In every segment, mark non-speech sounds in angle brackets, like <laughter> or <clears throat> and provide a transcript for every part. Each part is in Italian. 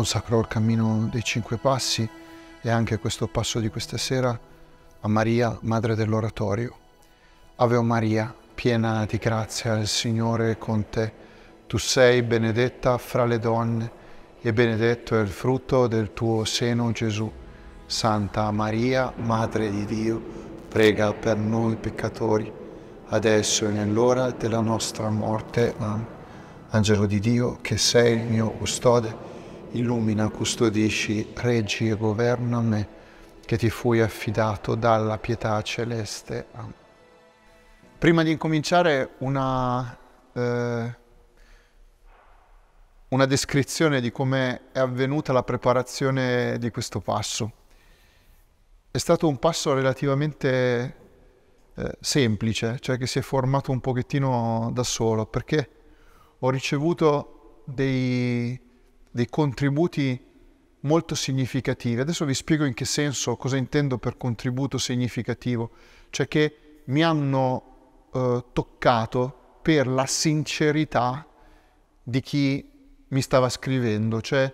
consacro il cammino dei cinque passi e anche questo passo di questa sera a Maria, Madre dell'Oratorio. Ave Maria, piena di grazia, il Signore è con te. Tu sei benedetta fra le donne e benedetto è il frutto del tuo seno Gesù. Santa Maria, Madre di Dio, prega per noi peccatori, adesso e nell'ora della nostra morte. Amen. Angelo di Dio, che sei il mio custode, illumina, custodisci, reggi e governa me, che ti fui affidato dalla pietà celeste. Prima di incominciare una, eh, una descrizione di come è avvenuta la preparazione di questo passo. È stato un passo relativamente eh, semplice, cioè che si è formato un pochettino da solo, perché ho ricevuto dei, dei contributi molto significativi. Adesso vi spiego in che senso, cosa intendo per contributo significativo, cioè che mi hanno eh, toccato per la sincerità di chi mi stava scrivendo, cioè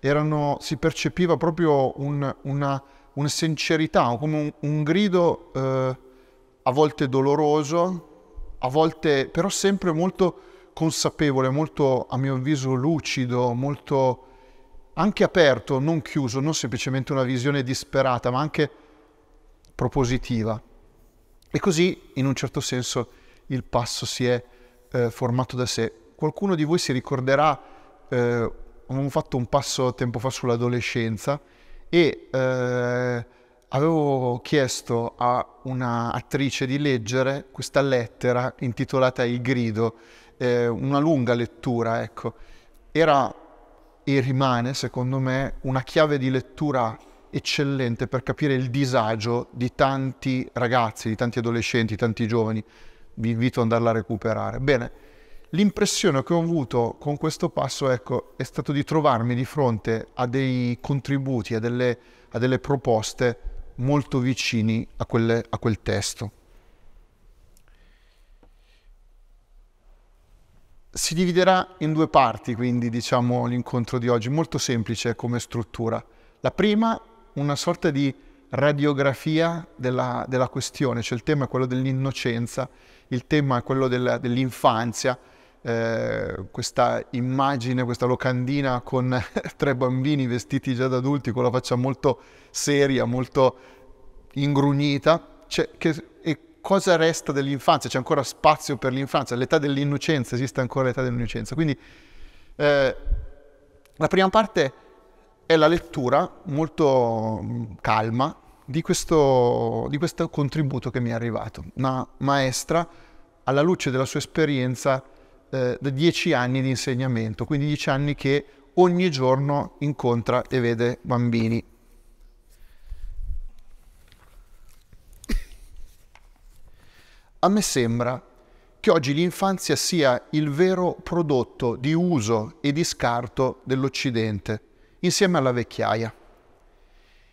erano, si percepiva proprio un, una, una, sincerità, come un, un grido eh, a volte doloroso, a volte però sempre molto consapevole, molto a mio avviso lucido, molto anche aperto, non chiuso, non semplicemente una visione disperata, ma anche propositiva. E così, in un certo senso, il passo si è eh, formato da sé. Qualcuno di voi si ricorderà, eh, avevo fatto un passo tempo fa sull'adolescenza e eh, avevo chiesto a un'attrice di leggere questa lettera intitolata Il grido eh, una lunga lettura, ecco. Era e rimane, secondo me, una chiave di lettura eccellente per capire il disagio di tanti ragazzi, di tanti adolescenti, di tanti giovani. Vi invito ad andarla a recuperare. Bene, l'impressione che ho avuto con questo passo, ecco, è stato di trovarmi di fronte a dei contributi, a delle, a delle proposte molto vicini a, quelle, a quel testo. Si dividerà in due parti, quindi diciamo l'incontro di oggi, molto semplice come struttura. La prima, una sorta di radiografia della, della questione, cioè il tema è quello dell'innocenza, il tema è quello del, dell'infanzia, eh, questa immagine, questa locandina con <laughs> tre bambini vestiti già da adulti, con la faccia molto seria, molto ingrugnita, cioè, che, e cosa resta dell'infanzia, c'è ancora spazio per l'infanzia, l'età dell'innocenza, esiste ancora l'età dell'innocenza. Quindi eh, la prima parte è la lettura molto mm, calma di questo, di questo contributo che mi è arrivato. Una maestra, alla luce della sua esperienza, eh, da dieci anni di insegnamento, quindi dieci anni che ogni giorno incontra e vede bambini A me sembra che oggi l'infanzia sia il vero prodotto di uso e di scarto dell'Occidente, insieme alla vecchiaia.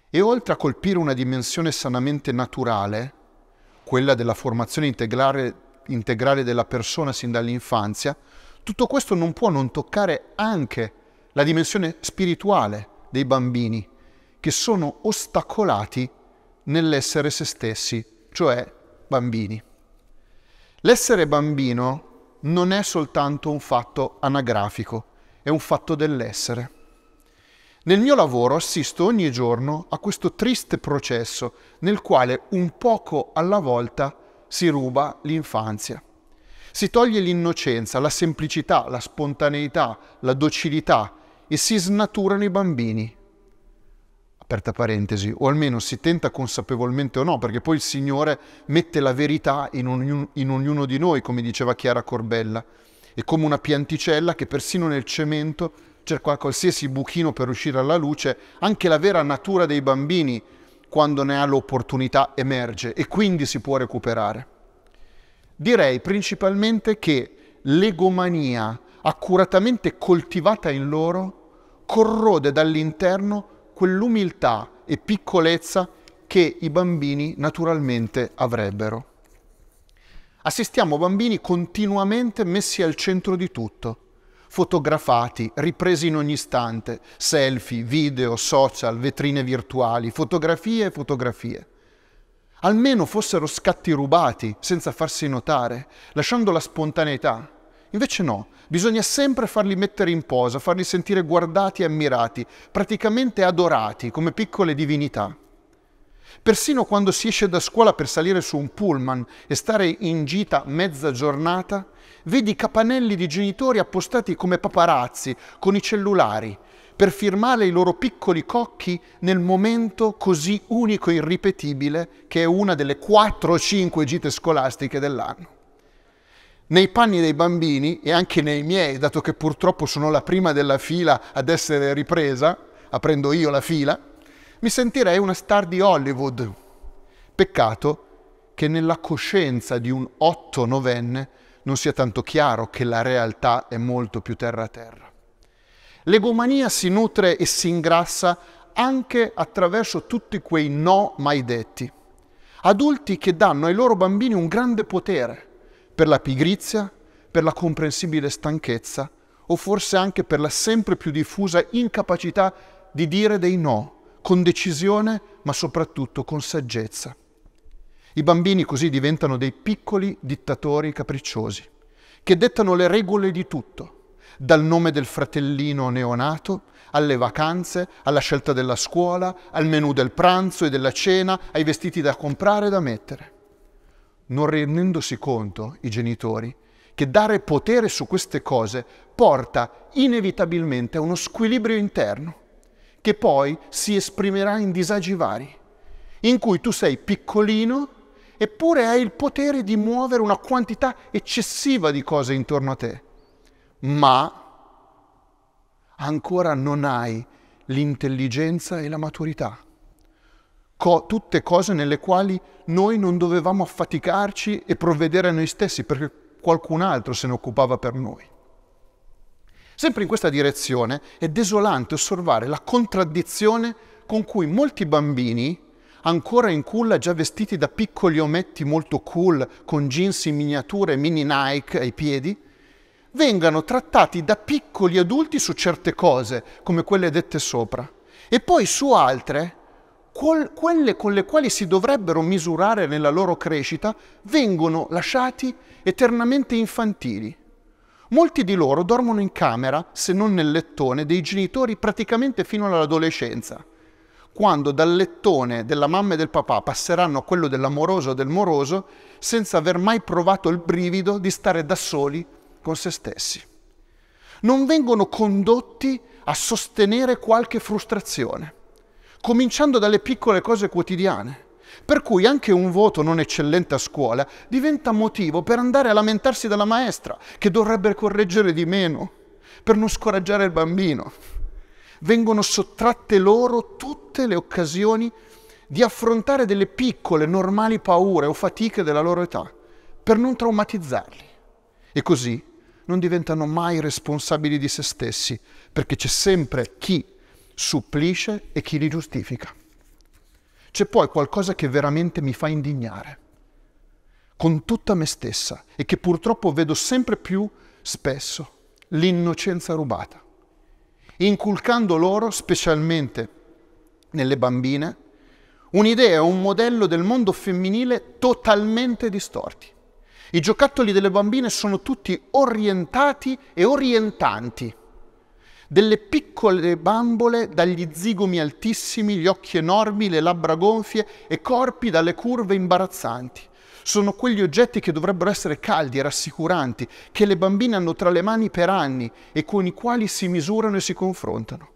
E oltre a colpire una dimensione sanamente naturale, quella della formazione integrale, integrale della persona sin dall'infanzia, tutto questo non può non toccare anche la dimensione spirituale dei bambini, che sono ostacolati nell'essere se stessi, cioè bambini. L'essere bambino non è soltanto un fatto anagrafico, è un fatto dell'essere. Nel mio lavoro assisto ogni giorno a questo triste processo nel quale un poco alla volta si ruba l'infanzia. Si toglie l'innocenza, la semplicità, la spontaneità, la docilità e si snaturano i bambini aperta parentesi, o almeno si tenta consapevolmente o no, perché poi il Signore mette la verità in, ognuno, in ognuno di noi, come diceva Chiara Corbella. È come una pianticella che persino nel cemento cerca qualsiasi buchino per uscire alla luce, anche la vera natura dei bambini, quando ne ha l'opportunità, emerge e quindi si può recuperare. Direi principalmente che l'egomania accuratamente coltivata in loro corrode dall'interno quell'umiltà e piccolezza che i bambini naturalmente avrebbero. Assistiamo bambini continuamente messi al centro di tutto, fotografati, ripresi in ogni istante, selfie, video, social, vetrine virtuali, fotografie e fotografie. Almeno fossero scatti rubati, senza farsi notare, lasciando la spontaneità. Invece no, bisogna sempre farli mettere in posa, farli sentire guardati e ammirati, praticamente adorati, come piccole divinità. Persino quando si esce da scuola per salire su un pullman e stare in gita mezza giornata, vedi capanelli di genitori appostati come paparazzi con i cellulari per firmare i loro piccoli cocchi nel momento così unico e irripetibile che è una delle 4 o 5 gite scolastiche dell'anno. Nei panni dei bambini e anche nei miei, dato che purtroppo sono la prima della fila ad essere ripresa, aprendo io la fila, mi sentirei una star di Hollywood. Peccato che nella coscienza di un otto novenne non sia tanto chiaro che la realtà è molto più terra a terra. L'egomania si nutre e si ingrassa anche attraverso tutti quei no mai detti. Adulti che danno ai loro bambini un grande potere per la pigrizia, per la comprensibile stanchezza o forse anche per la sempre più diffusa incapacità di dire dei no con decisione, ma soprattutto con saggezza. I bambini così diventano dei piccoli dittatori capricciosi, che dettano le regole di tutto, dal nome del fratellino neonato, alle vacanze, alla scelta della scuola, al menù del pranzo e della cena, ai vestiti da comprare e da mettere. Non rendendosi conto, i genitori, che dare potere su queste cose porta inevitabilmente a uno squilibrio interno che poi si esprimerà in disagi vari, in cui tu sei piccolino eppure hai il potere di muovere una quantità eccessiva di cose intorno a te, ma ancora non hai l'intelligenza e la maturità. Co- tutte cose nelle quali noi non dovevamo affaticarci e provvedere a noi stessi perché qualcun altro se ne occupava per noi. Sempre in questa direzione è desolante osservare la contraddizione con cui molti bambini, ancora in culla già vestiti da piccoli ometti molto cool, con jeans in miniatura e mini Nike ai piedi, vengano trattati da piccoli adulti su certe cose, come quelle dette sopra, e poi su altre, quelle con le quali si dovrebbero misurare nella loro crescita, vengono lasciati eternamente infantili. Molti di loro dormono in camera, se non nel lettone, dei genitori praticamente fino all'adolescenza. Quando dal lettone della mamma e del papà passeranno a quello dell'amoroso o del moroso, senza aver mai provato il brivido di stare da soli con se stessi. Non vengono condotti a sostenere qualche frustrazione, cominciando dalle piccole cose quotidiane per cui anche un voto non eccellente a scuola diventa motivo per andare a lamentarsi dalla maestra, che dovrebbe correggere di meno, per non scoraggiare il bambino. Vengono sottratte loro tutte le occasioni di affrontare delle piccole, normali paure o fatiche della loro età, per non traumatizzarli. E così non diventano mai responsabili di se stessi, perché c'è sempre chi supplisce e chi li giustifica. C'è poi qualcosa che veramente mi fa indignare, con tutta me stessa, e che purtroppo vedo sempre più spesso, l'innocenza rubata, inculcando loro, specialmente nelle bambine, un'idea, un modello del mondo femminile totalmente distorti. I giocattoli delle bambine sono tutti orientati e orientanti delle piccole bambole dagli zigomi altissimi, gli occhi enormi, le labbra gonfie e corpi dalle curve imbarazzanti. Sono quegli oggetti che dovrebbero essere caldi e rassicuranti, che le bambine hanno tra le mani per anni e con i quali si misurano e si confrontano.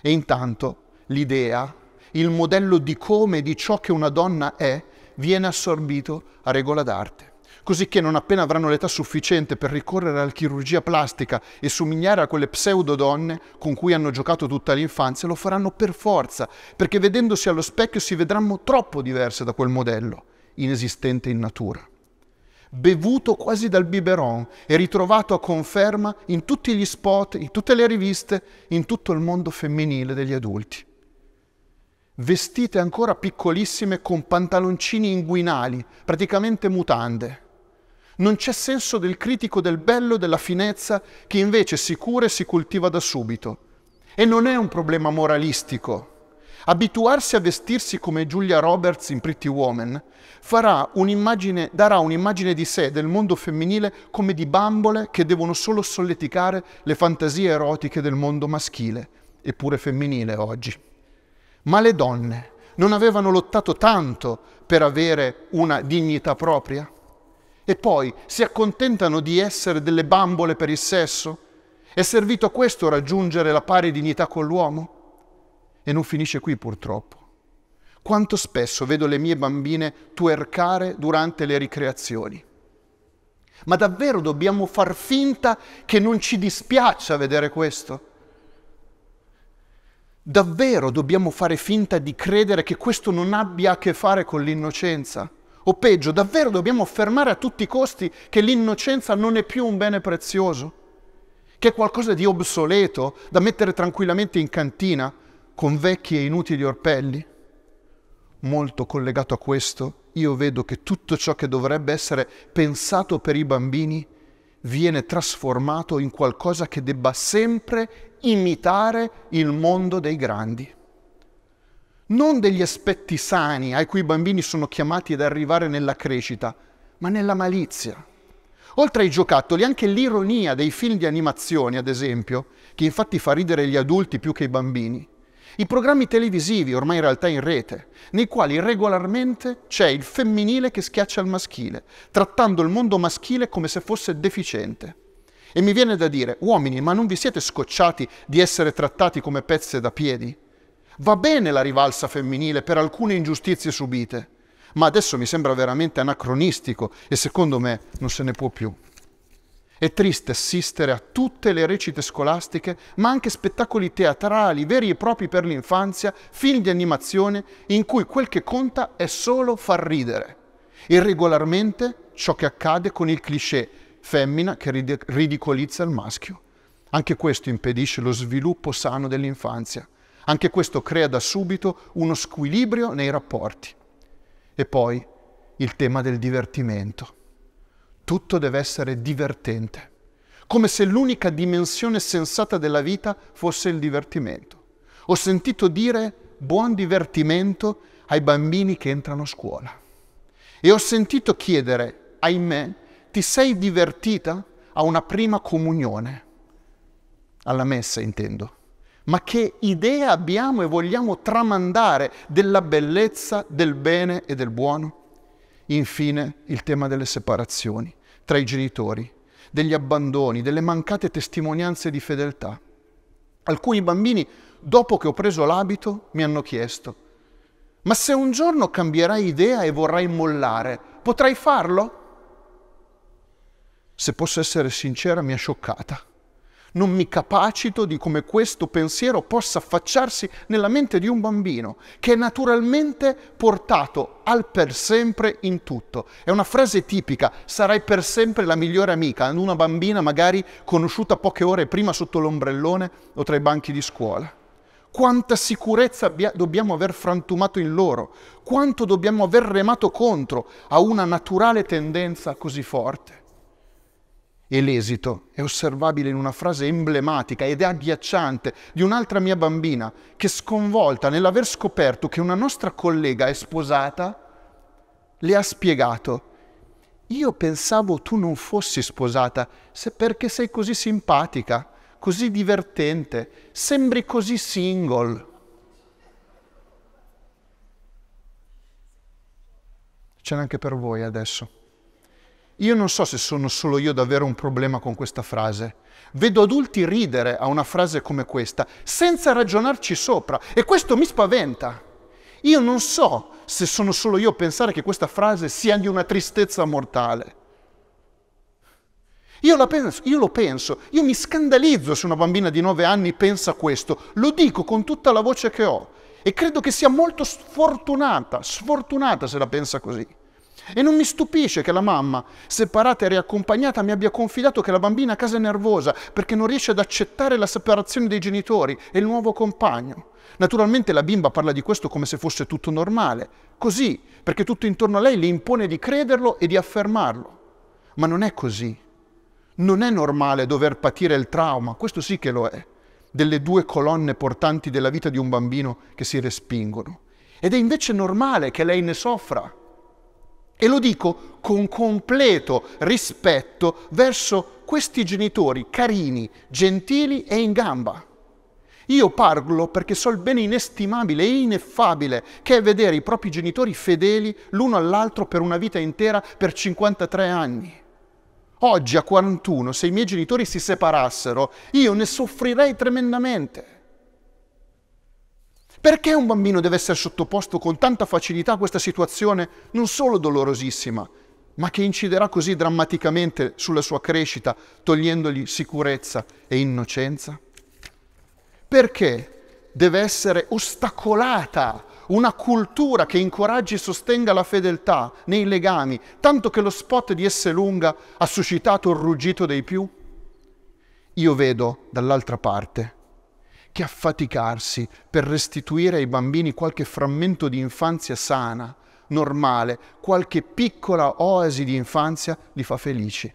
E intanto l'idea, il modello di come e di ciò che una donna è, viene assorbito a regola d'arte così che non appena avranno l'età sufficiente per ricorrere alla chirurgia plastica e somigliare a quelle pseudo donne con cui hanno giocato tutta l'infanzia, lo faranno per forza, perché vedendosi allo specchio si vedranno troppo diverse da quel modello, inesistente in natura. Bevuto quasi dal biberon e ritrovato a conferma in tutti gli spot, in tutte le riviste, in tutto il mondo femminile degli adulti vestite ancora piccolissime con pantaloncini inguinali, praticamente mutande, Non c'è senso del critico del bello, della finezza, che invece si cura e si coltiva da subito. E non è un problema moralistico. Abituarsi a vestirsi come Julia Roberts in Pretty Woman un'immagine, darà un'immagine di sé, del mondo femminile, come di bambole che devono solo solleticare le fantasie erotiche del mondo maschile, eppure femminile oggi. Ma le donne non avevano lottato tanto per avere una dignità propria? E poi si accontentano di essere delle bambole per il sesso? È servito a questo raggiungere la pari dignità con l'uomo? E non finisce qui purtroppo. Quanto spesso vedo le mie bambine tuercare durante le ricreazioni. Ma davvero dobbiamo far finta che non ci dispiaccia vedere questo? Davvero dobbiamo fare finta di credere che questo non abbia a che fare con l'innocenza? O peggio, davvero dobbiamo affermare a tutti i costi che l'innocenza non è più un bene prezioso? Che è qualcosa di obsoleto da mettere tranquillamente in cantina con vecchi e inutili orpelli? molto collegato a questo, io vedo che tutto ciò che dovrebbe essere pensato per i bambini viene trasformato in qualcosa che debba sempre imitare il mondo dei grandi. Non degli aspetti sani ai cui i bambini sono chiamati ad arrivare nella crescita, ma nella malizia. Oltre ai giocattoli, anche l'ironia dei film di animazione, ad esempio, che infatti fa ridere gli adulti più che i bambini, i programmi televisivi, ormai in realtà in rete, nei quali regolarmente c'è il femminile che schiaccia il maschile, trattando il mondo maschile come se fosse deficiente. E mi viene da dire, uomini, ma non vi siete scocciati di essere trattati come pezze da piedi? Va bene la rivalsa femminile per alcune ingiustizie subite, ma adesso mi sembra veramente anacronistico e secondo me non se ne può più. È triste assistere a tutte le recite scolastiche, ma anche spettacoli teatrali veri e propri per l'infanzia, film di animazione, in cui quel che conta è solo far ridere. E regolarmente ciò che accade con il cliché femmina che ridicolizza il maschio. Anche questo impedisce lo sviluppo sano dell'infanzia. Anche questo crea da subito uno squilibrio nei rapporti. E poi il tema del divertimento tutto deve essere divertente, come se l'unica dimensione sensata della vita fosse il divertimento. Ho sentito dire buon divertimento ai bambini che entrano a scuola e ho sentito chiedere, ahimè, ti sei divertita a una prima comunione? Alla messa intendo. Ma che idea abbiamo e vogliamo tramandare della bellezza, del bene e del buono? Infine il tema delle separazioni tra i genitori, degli abbandoni, delle mancate testimonianze di fedeltà. Alcuni bambini, dopo che ho preso l'abito, mi hanno chiesto, ma se un giorno cambierai idea e vorrai mollare, potrai farlo? Se posso essere sincera, mi ha scioccata non mi capacito di come questo pensiero possa affacciarsi nella mente di un bambino, che è naturalmente portato al per sempre in tutto. È una frase tipica, sarai per sempre la migliore amica ad una bambina magari conosciuta poche ore prima sotto l'ombrellone o tra i banchi di scuola. Quanta sicurezza abbia, dobbiamo aver frantumato in loro, quanto dobbiamo aver remato contro a una naturale tendenza così forte. E l'esito è osservabile in una frase emblematica ed agghiacciante di un'altra mia bambina che sconvolta nell'aver scoperto che una nostra collega è sposata, le ha spiegato, io pensavo tu non fossi sposata se perché sei così simpatica, così divertente, sembri così single. Ce n'è anche per voi adesso. Io non so se sono solo io davvero un problema con questa frase. Vedo adulti ridere a una frase come questa, senza ragionarci sopra, e questo mi spaventa. Io non so se sono solo io a pensare che questa frase sia di una tristezza mortale. Io, penso, io, lo penso, io mi scandalizzo se una bambina di 9 anni pensa questo, lo dico con tutta la voce che ho e credo che sia molto sfortunata, sfortunata se la pensa così. E non mi stupisce che la mamma, separata e riaccompagnata, mi abbia confidato che la bambina a casa è nervosa perché non riesce ad accettare la separazione dei genitori e il nuovo compagno. Naturalmente la bimba parla di questo come se fosse tutto normale, così, perché tutto intorno a lei le impone di crederlo e di affermarlo. Ma non è così. Non è normale dover patire il trauma, questo sì che lo è, delle due colonne portanti della vita di un bambino che si respingono. Ed è invece normale che lei ne soffra. E lo dico con completo rispetto verso questi genitori carini, gentili e in gamba. Io parlo perché so il bene inestimabile e ineffabile che è vedere i propri genitori fedeli l'uno all'altro per una vita intera per 53 anni. Oggi a 41, se i miei genitori si separassero, io ne soffrirei tremendamente. Perché un bambino deve essere sottoposto con tanta facilità a questa situazione non solo dolorosissima, ma che inciderà così drammaticamente sulla sua crescita, togliendogli sicurezza e innocenza? Perché deve essere ostacolata una cultura che incoraggi e sostenga la fedeltà nei legami, tanto che lo spot di S lunga ha suscitato il ruggito dei più? Io vedo dall'altra parte che affaticarsi per restituire ai bambini qualche frammento di infanzia sana, normale, qualche piccola oasi di infanzia li fa felici.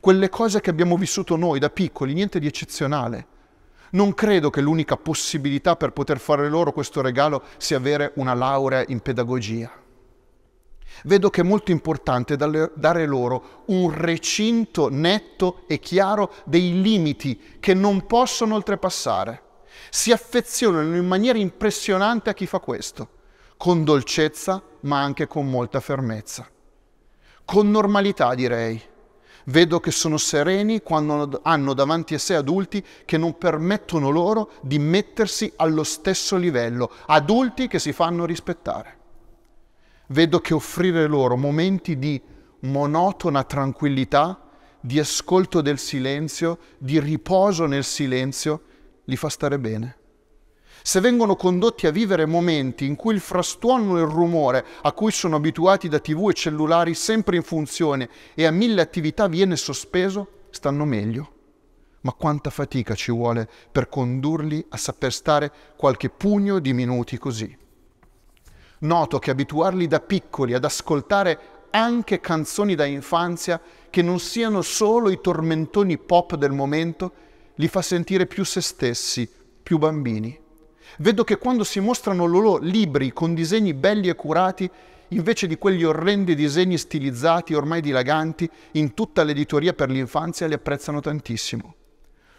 Quelle cose che abbiamo vissuto noi da piccoli, niente di eccezionale non credo che l'unica possibilità per poter fare loro questo regalo sia avere una laurea in pedagogia. Vedo che è molto importante dare loro un recinto netto e chiaro dei limiti che non possono oltrepassare. Si affezionano in maniera impressionante a chi fa questo, con dolcezza ma anche con molta fermezza. Con normalità direi Vedo che sono sereni quando hanno davanti a sé adulti che non permettono loro di mettersi allo stesso livello, adulti che si fanno rispettare. Vedo che offrire loro momenti di monotona tranquillità, di ascolto del silenzio, di riposo nel silenzio, li fa stare bene se vengono condotti a vivere momenti in cui il frastuono e il rumore a cui sono abituati da tv e cellulari sempre in funzione e a mille attività viene sospeso, stanno meglio. Ma quanta fatica ci vuole per condurli a saper stare qualche pugno di minuti così. Noto che abituarli da piccoli ad ascoltare anche canzoni da infanzia che non siano solo i tormentoni pop del momento, li fa sentire più se stessi, più bambini. Vedo che quando si mostrano loro libri con disegni belli e curati, invece di quegli orrendi disegni stilizzati ormai dilaganti, in tutta l'editoria per l'infanzia li apprezzano tantissimo.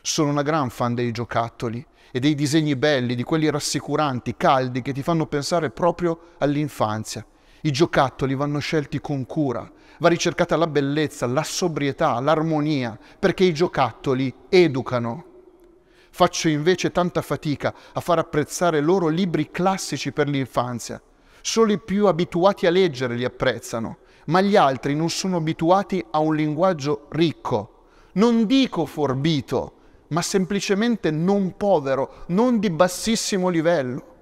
Sono una gran fan dei giocattoli e dei disegni belli, di quelli rassicuranti, caldi, che ti fanno pensare proprio all'infanzia. I giocattoli vanno scelti con cura, va ricercata la bellezza, la sobrietà, l'armonia, perché i giocattoli educano. Faccio invece tanta fatica a far apprezzare loro libri classici per l'infanzia. Solo i più abituati a leggere li apprezzano, ma gli altri non sono abituati a un linguaggio ricco. Non dico forbito, ma semplicemente non povero, non di bassissimo livello.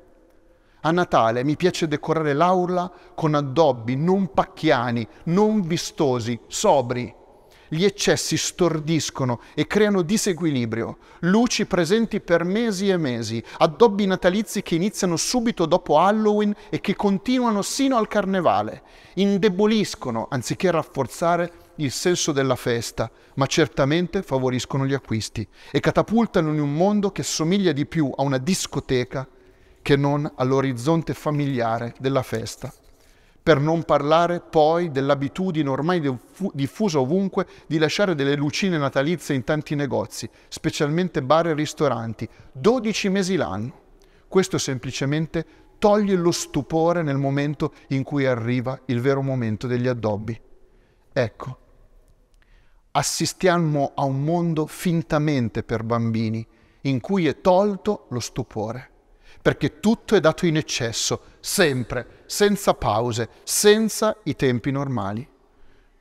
A Natale mi piace decorare l'aula con addobbi non pacchiani, non vistosi, sobri. Gli eccessi stordiscono e creano disequilibrio, luci presenti per mesi e mesi, addobbi natalizi che iniziano subito dopo Halloween e che continuano sino al carnevale, indeboliscono anziché rafforzare il senso della festa, ma certamente favoriscono gli acquisti e catapultano in un mondo che somiglia di più a una discoteca che non all'orizzonte familiare della festa per non parlare poi dell'abitudine ormai diffusa ovunque di lasciare delle lucine natalizie in tanti negozi, specialmente bar e ristoranti, 12 mesi l'anno. Questo semplicemente toglie lo stupore nel momento in cui arriva il vero momento degli addobbi. Ecco, assistiamo a un mondo fintamente per bambini, in cui è tolto lo stupore perché tutto è dato in eccesso, sempre, senza pause, senza i tempi normali.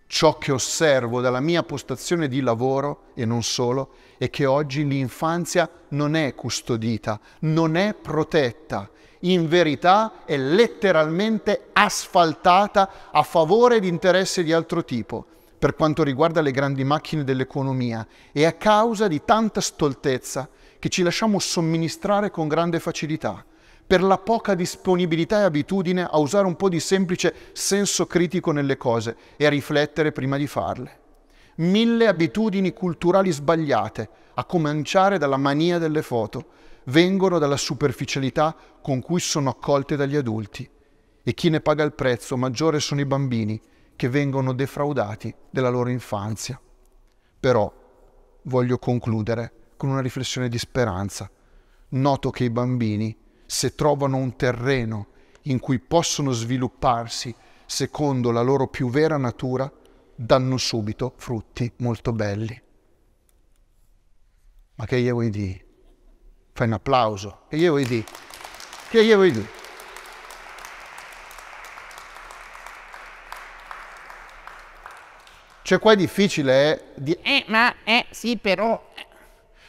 Ciò che osservo dalla mia postazione di lavoro, e non solo, è che oggi l'infanzia non è custodita, non è protetta, in verità è letteralmente asfaltata a favore di interessi di altro tipo per quanto riguarda le grandi macchine dell'economia e a causa di tanta stoltezza che ci lasciamo somministrare con grande facilità, per la poca disponibilità e abitudine a usare un po' di semplice senso critico nelle cose e a riflettere prima di farle. mille abitudini culturali sbagliate, a cominciare dalla mania delle foto, vengono dalla superficialità con cui sono accolte dagli adulti. E chi ne paga il prezzo maggiore sono i bambini, che vengono defraudati della loro infanzia. Però voglio concludere con una riflessione di speranza. Noto che i bambini, se trovano un terreno in cui possono svilupparsi secondo la loro più vera natura, danno subito frutti molto belli. Ma che io vuoi dire? Fai un applauso. Che io vuoi dire? Che io vuoi dire? Cioè qua è difficile, eh? Di... Eh, ma, eh, sì, però...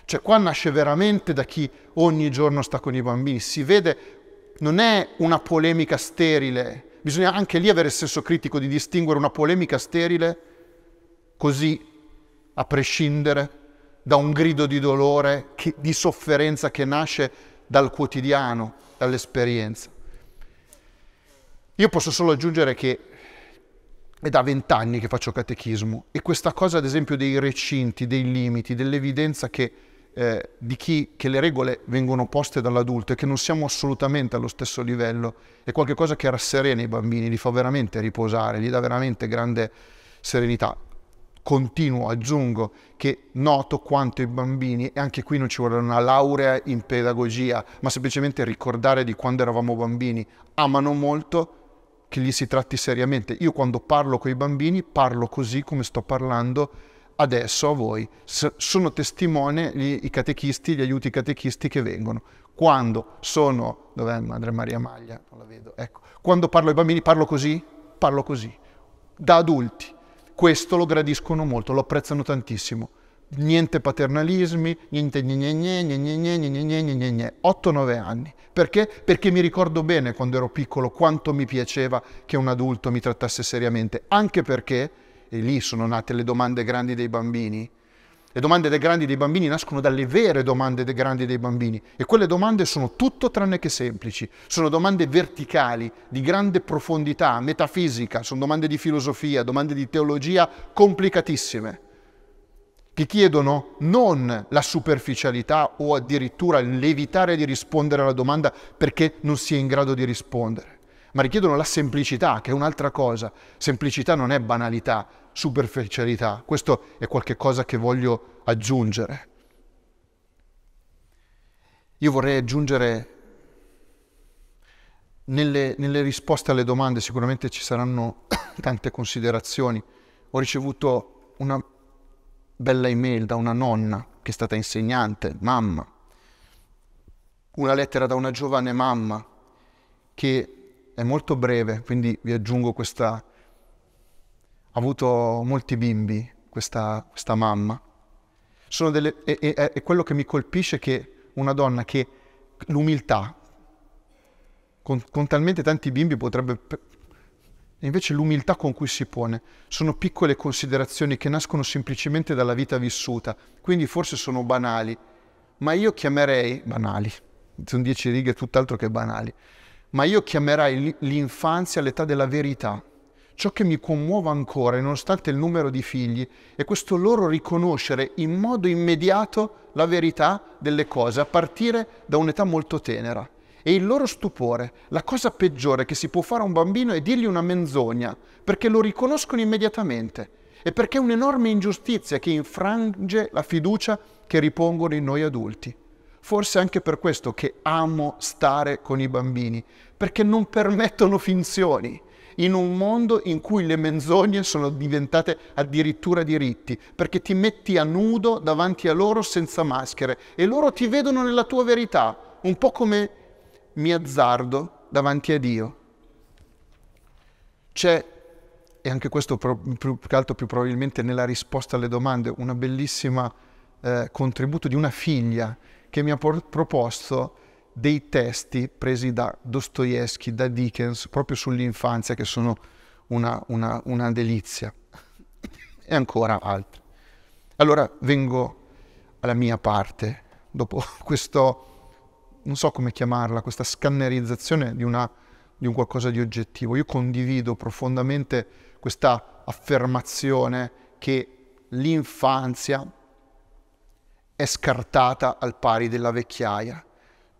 Cioè qua nasce veramente da chi ogni giorno sta con i bambini. Si vede, non è una polemica sterile. Bisogna anche lì avere il senso critico di distinguere una polemica sterile così, a prescindere, da un grido di dolore, che, di sofferenza che nasce dal quotidiano, dall'esperienza. Io posso solo aggiungere che è da vent'anni che faccio catechismo e questa cosa, ad esempio, dei recinti, dei limiti, dell'evidenza che, eh, di chi, che le regole vengono poste dall'adulto e che non siamo assolutamente allo stesso livello, è qualcosa che rasserena i bambini, li fa veramente riposare, gli dà veramente grande serenità. Continuo, aggiungo che noto quanto i bambini, e anche qui non ci vuole una laurea in pedagogia, ma semplicemente ricordare di quando eravamo bambini, amano molto che gli si tratti seriamente. Io quando parlo con i bambini parlo così come sto parlando adesso a voi. Sono testimone gli, i catechisti, gli aiuti catechisti che vengono. Quando sono... Dov'è Madre Maria Maglia? Non la vedo. Ecco. Quando parlo ai bambini parlo così? Parlo così. Da adulti. Questo lo gradiscono molto, lo apprezzano tantissimo niente paternalismi, niente gne gne gne gne gne gne gne gne gne 8-9 anni. Perché? Perché mi ricordo bene quando ero piccolo quanto mi piaceva che un adulto mi trattasse seriamente, anche perché, e lì sono nate le domande grandi dei bambini, le domande dei grandi dei bambini nascono dalle vere domande dei grandi dei bambini. E quelle domande sono tutto tranne che semplici, sono domande verticali, di grande profondità, metafisica, sono domande di filosofia, domande di teologia complicatissime. Che chiedono non la superficialità o addirittura l'evitare di rispondere alla domanda perché non si è in grado di rispondere, ma richiedono la semplicità, che è un'altra cosa. Semplicità non è banalità, superficialità. Questo è qualcosa che voglio aggiungere. Io vorrei aggiungere nelle, nelle risposte alle domande, sicuramente ci saranno <coughs> tante considerazioni. Ho ricevuto una bella email da una nonna che è stata insegnante, mamma, una lettera da una giovane mamma che è molto breve, quindi vi aggiungo questa, ha avuto molti bimbi questa, questa mamma. Delle, e, e, e quello che mi colpisce è che una donna che l'umiltà, con, con talmente tanti bimbi potrebbe invece l'umiltà con cui si pone. Sono piccole considerazioni che nascono semplicemente dalla vita vissuta, quindi forse sono banali, ma io chiamerei banali, sono dieci righe tutt'altro che banali, ma io chiamerei l'infanzia l'età della verità. Ciò che mi commuove ancora, nonostante il numero di figli, è questo loro riconoscere in modo immediato la verità delle cose, a partire da un'età molto tenera e il loro stupore. La cosa peggiore che si può fare a un bambino è dirgli una menzogna, perché lo riconoscono immediatamente e perché è un'enorme ingiustizia che infrange la fiducia che ripongono in noi adulti. Forse anche per questo che amo stare con i bambini, perché non permettono finzioni in un mondo in cui le menzogne sono diventate addirittura diritti, perché ti metti a nudo davanti a loro senza maschere e loro ti vedono nella tua verità, un po' come mi azzardo davanti a Dio. C'è, e anche questo più che altro più probabilmente nella risposta alle domande, una bellissima eh, contributo di una figlia che mi ha por- proposto dei testi presi da Dostoevsky, da Dickens, proprio sull'infanzia, che sono una, una, una delizia. e ancora altri. Allora vengo alla mia parte, dopo questo non so come chiamarla, questa scannerizzazione di, una, di un qualcosa di oggettivo. Io condivido profondamente questa affermazione che l'infanzia è scartata al pari della vecchiaia.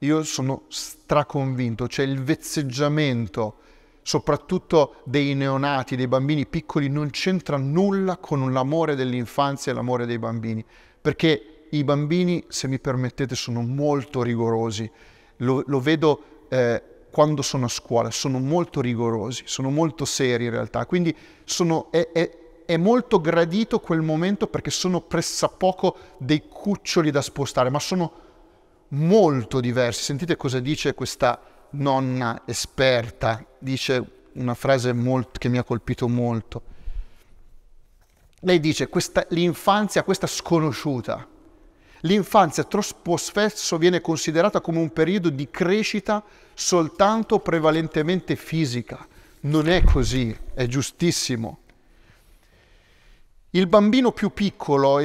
Io sono straconvinto, cioè il vezzeggiamento, soprattutto dei neonati, dei bambini piccoli, non c'entra nulla con l'amore dell'infanzia e l'amore dei bambini, perché i bambini, se mi permettete, sono molto rigorosi. Lo, lo vedo eh, quando sono a scuola, sono molto rigorosi, sono molto seri in realtà, quindi sono, è, è, è molto gradito quel momento perché sono pressappoco dei cuccioli da spostare, ma sono molto diversi. Sentite cosa dice questa nonna esperta, dice una frase molto, che mi ha colpito molto. Lei dice questa, l'infanzia, questa sconosciuta, l'infanzia troppo spesso viene considerata come un periodo di crescita soltanto prevalentemente fisica. Non è così, è giustissimo. Il bambino più piccolo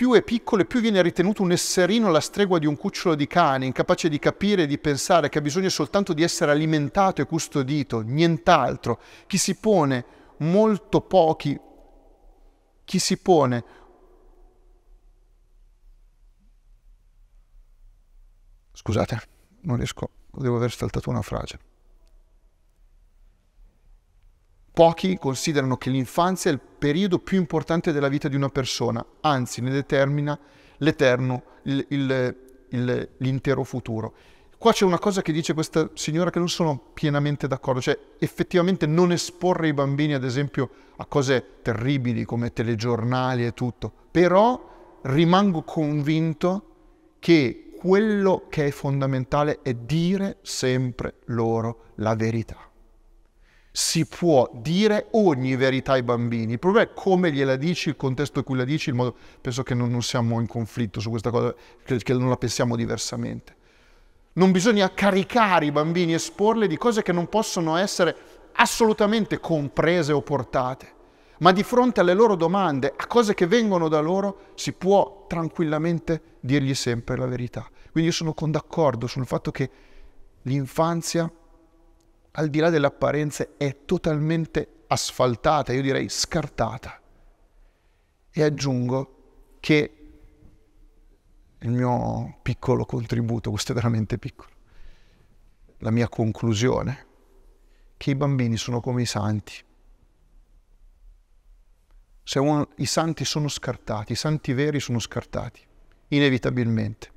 più è piccolo e più viene ritenuto un esserino alla stregua di un cucciolo di cane, incapace di capire e di pensare che ha bisogno soltanto di essere alimentato e custodito, nient'altro. Chi si pone molto pochi, chi si pone Scusate, non riesco, devo aver saltato una frase. Pochi considerano che l'infanzia è il periodo più importante della vita di una persona, anzi ne determina l'eterno, il, il, il, l'intero futuro. Qua c'è una cosa che dice questa signora che non sono pienamente d'accordo, cioè effettivamente non esporre i bambini ad esempio a cose terribili come telegiornali e tutto, però rimango convinto che quello che è fondamentale è dire sempre loro la verità si può dire ogni verità ai bambini. Il problema è come gliela dici, il contesto in cui la dici, il modo... penso che non, non siamo in conflitto su questa cosa, che, che non la pensiamo diversamente. Non bisogna caricare i bambini, esporli di cose che non possono essere assolutamente comprese o portate, ma di fronte alle loro domande, a cose che vengono da loro, si può tranquillamente dirgli sempre la verità. Quindi io sono d'accordo sul fatto che l'infanzia al di là delle apparenze, è totalmente asfaltata, io direi scartata. E aggiungo che il mio piccolo contributo, questo è veramente piccolo, la mia conclusione, che i bambini sono come i santi. Se uno, I santi sono scartati, i santi veri sono scartati, inevitabilmente.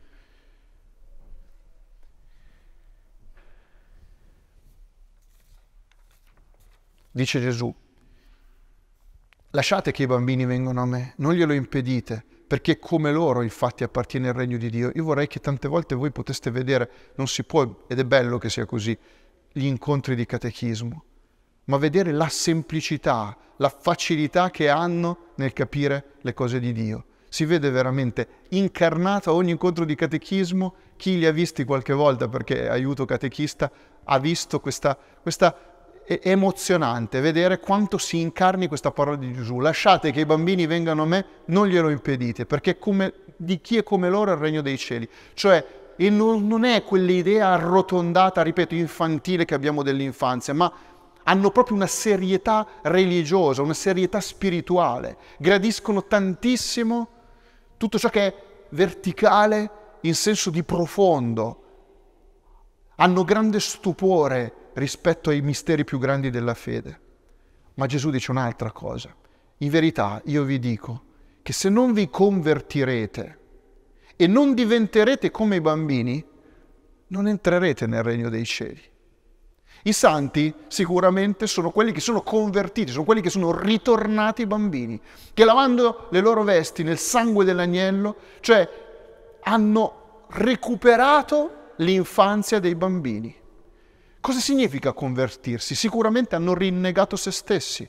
Dice Gesù, lasciate che i bambini vengano a me, non glielo impedite, perché come loro infatti appartiene il regno di Dio. Io vorrei che tante volte voi poteste vedere, non si può, ed è bello che sia così, gli incontri di catechismo, ma vedere la semplicità, la facilità che hanno nel capire le cose di Dio. Si vede veramente incarnato ogni incontro di catechismo, chi li ha visti qualche volta perché aiuto catechista, ha visto questa, questa emozionante vedere quanto si incarni questa parola di Gesù. Lasciate che i bambini vengano a me, non glielo impedite, perché come, di chi è come loro è il regno dei cieli. Cioè, non, non è quell'idea arrotondata, ripeto, infantile che abbiamo dell'infanzia, ma hanno proprio una serietà religiosa, una serietà spirituale. Gradiscono tantissimo tutto ciò che è verticale in senso di profondo. Hanno grande stupore rispetto ai misteri più grandi della fede. Ma Gesù dice un'altra cosa. In verità io vi dico che se non vi convertirete e non diventerete come i bambini, non entrerete nel regno dei cieli. I santi sicuramente sono quelli che sono convertiti, sono quelli che sono ritornati bambini, che lavando le loro vesti nel sangue dell'agnello, cioè hanno recuperato l'infanzia dei bambini. Cosa significa convertirsi? Sicuramente hanno rinnegato se stessi,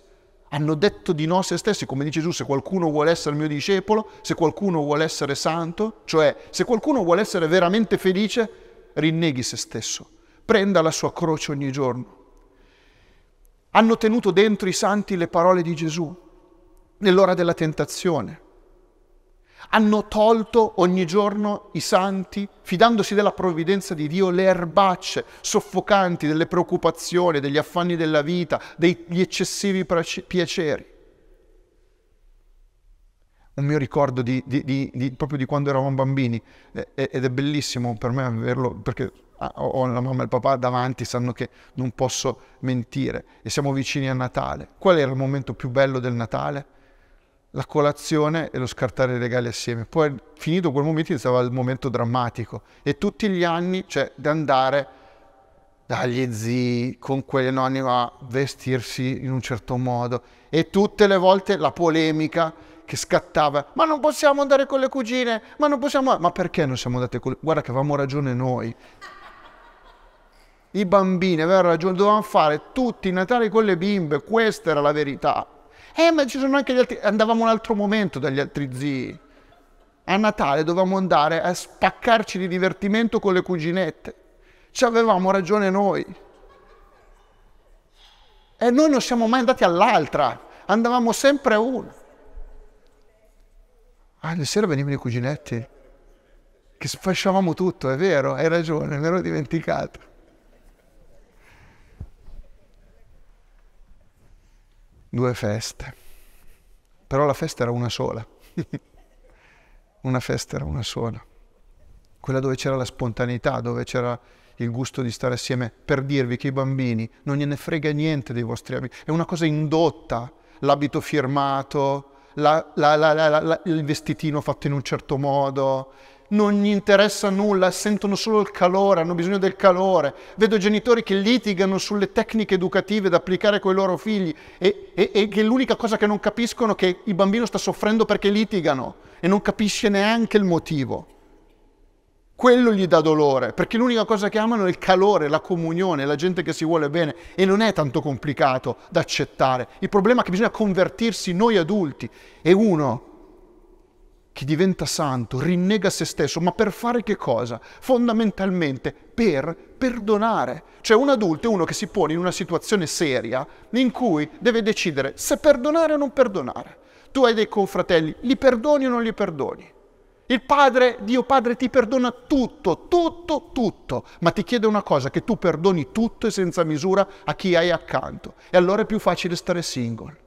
hanno detto di no a se stessi, come dice Gesù, se qualcuno vuole essere mio discepolo, se qualcuno vuole essere santo, cioè se qualcuno vuole essere veramente felice, rinneghi se stesso, prenda la sua croce ogni giorno. Hanno tenuto dentro i santi le parole di Gesù nell'ora della tentazione, hanno tolto ogni giorno i santi, fidandosi della provvidenza di Dio, le erbacce soffocanti delle preoccupazioni, degli affanni della vita, degli eccessivi piaceri. un mio ricordo di, di, di, proprio di quando eravamo bambini ed è bellissimo per me averlo perché ho la mamma e il papà davanti, sanno che non posso mentire e siamo vicini a Natale. Qual era il momento più bello del Natale? La colazione e lo scartare i regali assieme. Poi finito quel momento iniziava il momento drammatico e tutti gli anni, cioè, di andare dagli zii con quei nonni a vestirsi in un certo modo e tutte le volte la polemica che scattava, ma non possiamo andare con le cugine, ma non possiamo... Ma perché non siamo andati con le... Guarda che avevamo ragione noi. I bambini avevano ragione, dovevamo fare tutti i Natali con le bimbe, questa era la verità. Eh, ma ci sono anche gli altri... Andavamo un altro momento dagli altri zii. A Natale dovevamo andare a spaccarci di divertimento con le cuginette. Ci avevamo ragione noi. E noi non siamo mai andati all'altra, andavamo sempre a una. Ah, le sera venivano i cuginetti, che sfasciavamo tutto, è vero, hai ragione, me l'ero dimenticato. Due feste, però la festa era una sola, <laughs> una festa era una sola, quella dove c'era la spontaneità, dove c'era il gusto di stare assieme, per dirvi che i bambini non gliene frega niente dei vostri amici, è una cosa indotta, l'abito firmato, la, la, la, il vestitino fatto in un certo modo, non gli interessa nulla, sentono solo il calore, hanno bisogno del calore. Vedo genitori che litigano sulle tecniche educative da applicare con i loro figli e, e, e che l'unica cosa che non capiscono è che il bambino sta soffrendo perché litigano e non capisce neanche il motivo. Quello gli dà dolore, perché l'unica cosa che amano è il calore, la comunione, la gente che si vuole bene e non è tanto complicato da accettare. Il problema è che bisogna convertirsi noi adulti e uno che diventa santo rinnega se stesso, ma per fare che cosa? Fondamentalmente per perdonare. Cioè un adulto è uno che si pone in una situazione seria in cui deve decidere se perdonare o non perdonare. Tu hai dei confratelli, li perdoni o non li perdoni? Il Padre, Dio Padre ti perdona tutto, tutto, tutto, ma ti chiede una cosa, che tu perdoni tutto e senza misura a chi hai accanto. E allora è più facile stare single.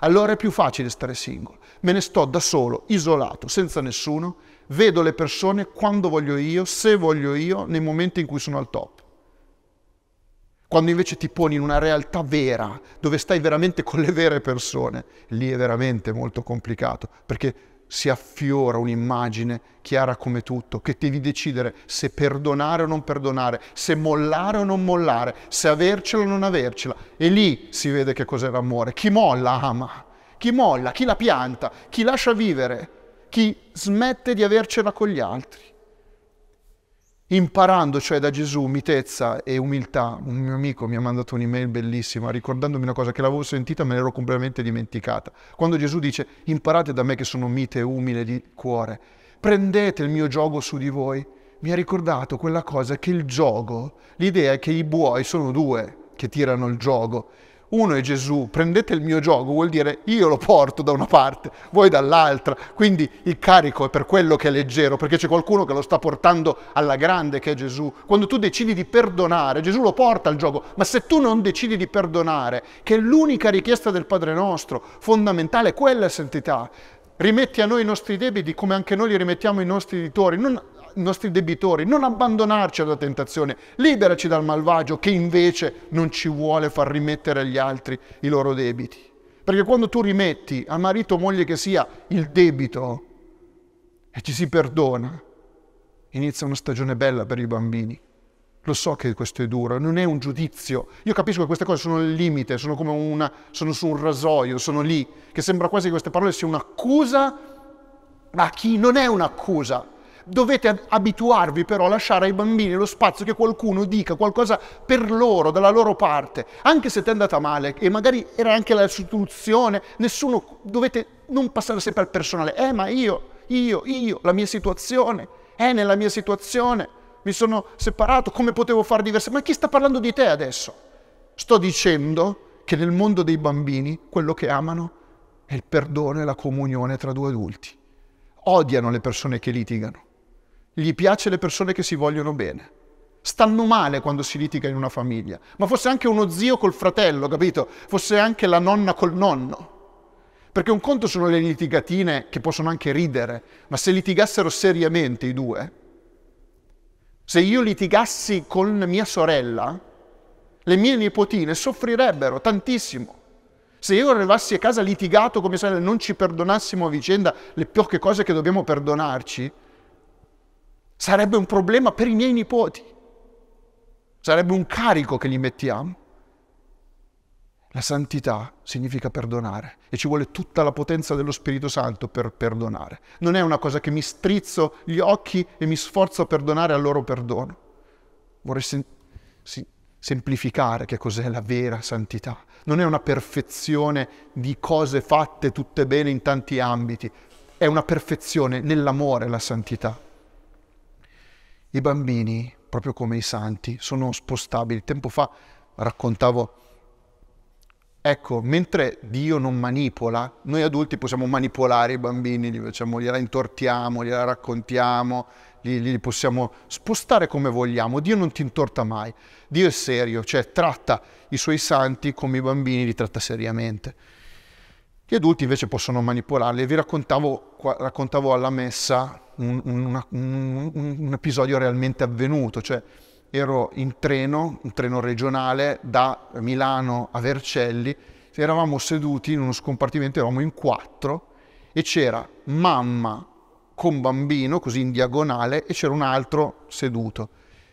Allora è più facile stare single. Me ne sto da solo, isolato, senza nessuno, vedo le persone quando voglio io, se voglio io, nei momenti in cui sono al top. Quando invece ti poni in una realtà vera, dove stai veramente con le vere persone, lì è veramente molto complicato, perché si affiora un'immagine chiara come tutto, che devi decidere se perdonare o non perdonare, se mollare o non mollare, se avercela o non avercela. E lì si vede che cos'è l'amore. Chi molla ama, chi molla, chi la pianta, chi lascia vivere, chi smette di avercela con gli altri imparando cioè da Gesù mitezza e umiltà. Un mio amico mi ha mandato un'email bellissima ricordandomi una cosa che l'avevo sentita me l'ero completamente dimenticata. Quando Gesù dice imparate da me che sono mite e umile di cuore, prendete il mio gioco su di voi, mi ha ricordato quella cosa che il gioco, l'idea è che i buoi sono due che tirano il gioco uno è Gesù, prendete il mio gioco, vuol dire io lo porto da una parte, voi dall'altra, quindi il carico è per quello che è leggero, perché c'è qualcuno che lo sta portando alla grande che è Gesù. Quando tu decidi di perdonare, Gesù lo porta al gioco, ma se tu non decidi di perdonare, che è l'unica richiesta del Padre nostro, fondamentale, quella è santità, rimetti a noi i nostri debiti come anche noi li rimettiamo ai nostri editori, non i nostri debitori, non abbandonarci alla tentazione, liberaci dal malvagio che invece non ci vuole far rimettere agli altri i loro debiti. Perché quando tu rimetti a marito o moglie che sia il debito e ci si perdona, inizia una stagione bella per i bambini. Lo so che questo è duro, non è un giudizio. Io capisco che queste cose sono il limite, sono come una, sono su un rasoio, sono lì, che sembra quasi che queste parole siano un'accusa a chi non è un'accusa, Dovete abituarvi però a lasciare ai bambini lo spazio che qualcuno dica qualcosa per loro, dalla loro parte, anche se ti è andata male e magari era anche la soluzione, nessuno, dovete non passare sempre al personale, eh ma io, io, io, la mia situazione, è nella mia situazione, mi sono separato, come potevo fare diverso? Ma chi sta parlando di te adesso? Sto dicendo che nel mondo dei bambini quello che amano è il perdono e la comunione tra due adulti. Odiano le persone che litigano gli piace le persone che si vogliono bene. Stanno male quando si litiga in una famiglia, ma fosse anche uno zio col fratello, capito? Fosse anche la nonna col nonno. Perché un conto sono le litigatine che possono anche ridere, ma se litigassero seriamente i due, se io litigassi con mia sorella, le mie nipotine soffrirebbero tantissimo. Se io arrivassi a casa litigato come se non ci perdonassimo a vicenda le poche cose che dobbiamo perdonarci, sarebbe un problema per i miei nipoti. Sarebbe un carico che gli mettiamo. La santità significa perdonare e ci vuole tutta la potenza dello Spirito Santo per perdonare. Non è una cosa che mi strizzo gli occhi e mi sforzo a perdonare al loro perdono. Vorrei sen- sì, semplificare che cos'è la vera santità. Non è una perfezione di cose fatte tutte bene in tanti ambiti, è una perfezione nell'amore la santità. I bambini, proprio come i santi, sono spostabili. Tempo fa raccontavo, ecco, mentre Dio non manipola, noi adulti possiamo manipolare i bambini, li, facciamo, gliela intortiamo, gliela raccontiamo, li, li possiamo spostare come vogliamo. Dio non ti intorta mai. Dio è serio, cioè tratta i suoi santi come i bambini li tratta seriamente. Gli adulti invece possono manipolarli. Vi raccontavo, raccontavo alla messa un, un, un, un, episodio realmente avvenuto, cioè ero in treno, un treno regionale da Milano a Vercelli, eravamo seduti in uno scompartimento, eravamo in quattro e c'era mamma con bambino, così in diagonale, e c'era un altro seduto.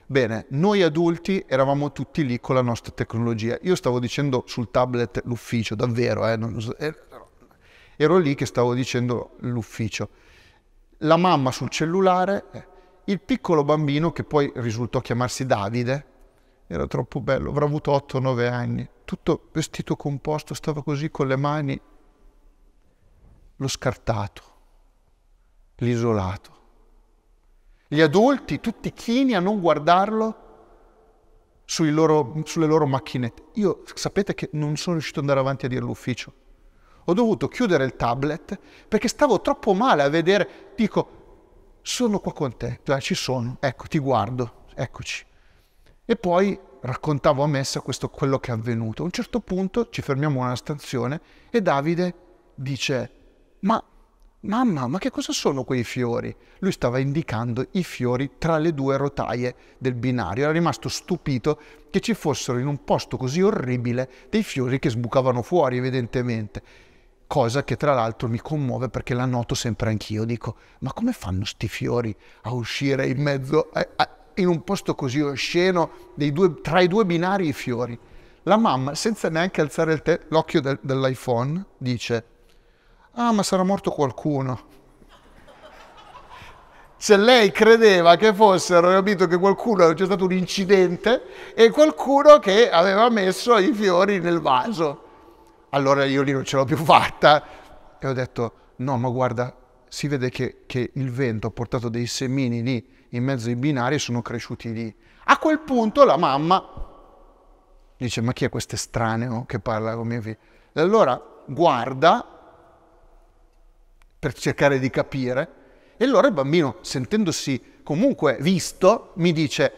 Bene, noi adulti eravamo tutti lì con la nostra tecnologia. Io stavo dicendo sul tablet l'ufficio, davvero, eh, non, eh, ero lì che stavo dicendo l'ufficio. La mamma sul cellulare, eh, il piccolo bambino che poi risultò chiamarsi Davide, era troppo bello, avrà avuto 8-9 anni, tutto vestito composto, stava così con le mani, l'ho scartato, l'isolato. Gli adulti, tutti chini a non guardarlo loro, sulle loro macchinette. Io sapete che non sono riuscito ad andare avanti a dire l'ufficio. Ho dovuto chiudere il tablet perché stavo troppo male a vedere. Dico, sono qua con te, cioè, ci sono, ecco, ti guardo, eccoci. E poi raccontavo a Messa questo, quello che è avvenuto. A un certo punto ci fermiamo in una stazione e Davide dice, ma Mamma, ma che cosa sono quei fiori? Lui stava indicando i fiori tra le due rotaie del binario. Era rimasto stupito che ci fossero in un posto così orribile dei fiori che sbucavano fuori, evidentemente. Cosa che tra l'altro mi commuove perché la noto sempre anch'io. Dico, ma come fanno sti fiori a uscire in mezzo, a, a, in un posto così osceno, due, tra i due binari i fiori? La mamma, senza neanche alzare te- l'occhio del, dell'iPhone, dice Ah, ma sarà morto qualcuno. Se lei credeva che fossero, capito, che qualcuno, c'è stato un incidente e qualcuno che aveva messo i fiori nel vaso. Allora io lì non ce l'ho più fatta e ho detto, no, ma guarda, si vede che, che il vento ha portato dei semini lì in mezzo ai binari e sono cresciuti lì. A quel punto la mamma dice, ma chi è questo estraneo che parla con mio figlio? E allora guarda per cercare di capire. E allora il bambino, sentendosi comunque visto, mi dice,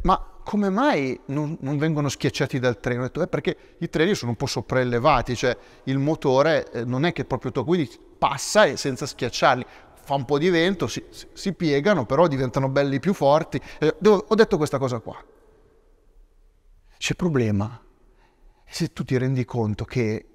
ma come mai non, non vengono schiacciati dal treno? Ho detto, eh, perché i treni sono un po' sopraelevati, cioè il motore eh, non è che proprio tu, quindi passa e senza schiacciarli. Fa un po' di vento, si, si piegano, però diventano belli più forti. Eh, ho detto questa cosa qua. C'è problema. Se tu ti rendi conto che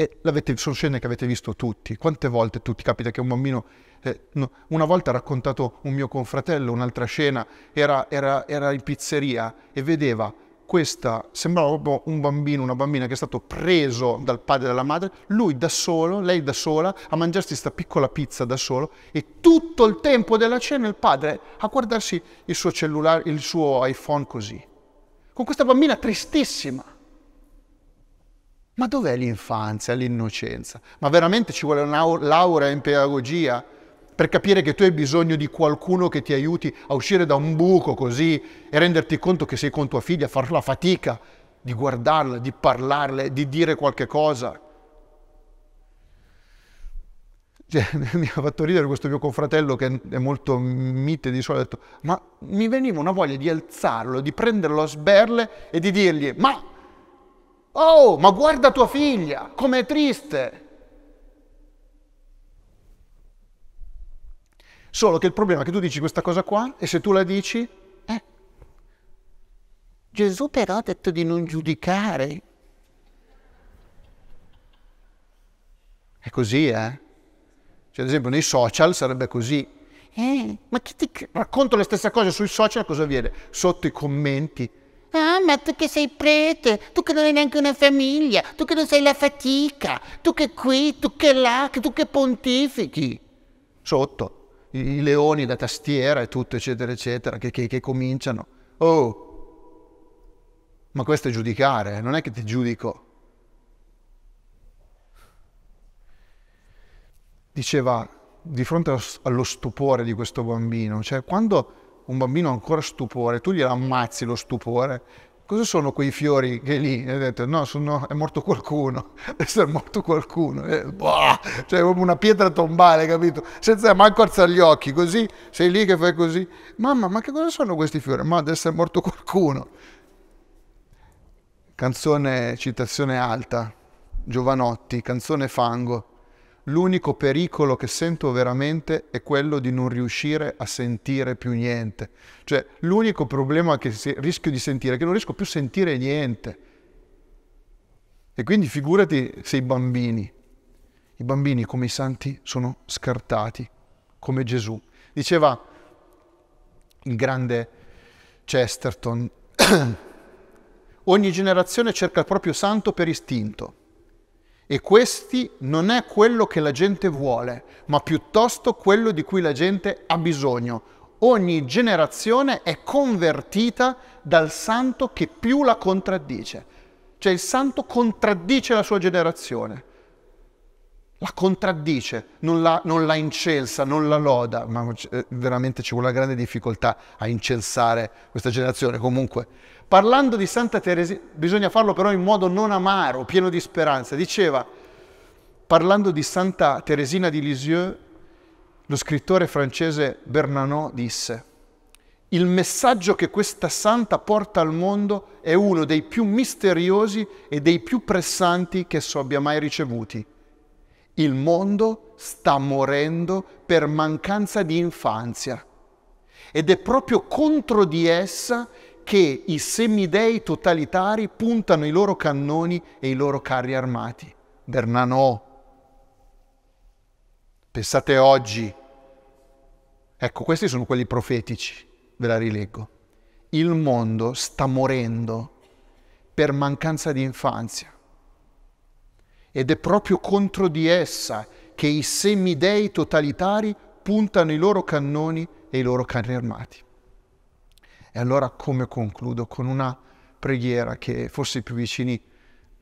e sono scene che avete visto tutti. Quante volte tu ti capita che un bambino... Eh, no, una volta ha raccontato un mio confratello, un'altra scena, era, era, era in pizzeria e vedeva questa, sembrava proprio un bambino, una bambina che è stato preso dal padre e dalla madre, lui da solo, lei da sola, a mangiarsi questa piccola pizza da solo e tutto il tempo della cena il padre a guardarsi il suo cellulare, il suo iPhone così. Con questa bambina tristissima. Ma dov'è l'infanzia, l'innocenza? Ma veramente ci vuole una laurea in pedagogia per capire che tu hai bisogno di qualcuno che ti aiuti a uscire da un buco così e renderti conto che sei con tua figlia, far la fatica di guardarla, di parlarle, di dire qualche cosa. Cioè, <laughs> mi ha fatto ridere questo mio confratello che è molto mite di solito, ma mi veniva una voglia di alzarlo, di prenderlo a sberle e di dirgli, ma Oh, ma guarda tua figlia, com'è triste. Solo che il problema è che tu dici questa cosa qua e se tu la dici, eh, Gesù però ha detto di non giudicare. È così, eh? Cioè, ad esempio, nei social sarebbe così. Eh, ma chi ti racconto le stesse cose sui social, cosa viene? Sotto i commenti. Ah, ma tu che sei prete, tu che non hai neanche una famiglia, tu che non sei la fatica, tu che qui, tu che là, tu che pontifichi. Sotto i, leoni da tastiera e tutto, eccetera, eccetera, che, che, che cominciano. Oh, ma questo è giudicare, non è che ti giudico. Diceva di fronte allo stupore di questo bambino, cioè quando un bambino ha ancora stupore, tu glielo ammazzi lo stupore, cosa sono quei fiori che lì? E detto, no, sono, è morto qualcuno, <laughs> deve essere morto qualcuno. E, boh, cioè come una pietra tombale, capito? Senza manco alzare gli occhi, così sei lì che fai così. Mamma, ma che cosa sono questi fiori? Ma deve essere morto qualcuno. Canzone, citazione alta, Giovanotti, canzone fango. L'unico pericolo che sento veramente è quello di non riuscire a sentire più niente. Cioè, l'unico problema che rischio di sentire è che non riesco più a sentire niente. E quindi figurati se i bambini, i bambini come i santi sono scartati, come Gesù. Diceva il grande Chesterton, <clears throat> ogni generazione cerca il proprio santo per istinto e questi non è quello che la gente vuole, ma piuttosto quello di cui la gente ha bisogno. Ogni generazione è convertita dal santo che più la contraddice. Cioè il santo contraddice la sua generazione. La contraddice, non la, non la incelsa, non la loda, ma eh, veramente ci vuole una grande difficoltà a incelsare questa generazione. Comunque, Parlando di Santa Teresina, bisogna farlo però in modo non amaro, pieno di speranza. Diceva, parlando di Santa Teresina di Lisieux, lo scrittore francese Bernanot disse, il messaggio che questa santa porta al mondo è uno dei più misteriosi e dei più pressanti che esso abbia mai ricevuti. Il mondo sta morendo per mancanza di infanzia ed è proprio contro di essa che i semidei totalitari puntano i loro cannoni e i loro carri armati. Bernanò. Pensate oggi. Ecco, questi sono quelli profetici, ve la rileggo. Il mondo sta morendo per mancanza di infanzia. Ed è proprio contro di essa che i semidei totalitari puntano i loro cannoni e i loro carri armati. E allora come concludo? Con una preghiera che forse i più vicini,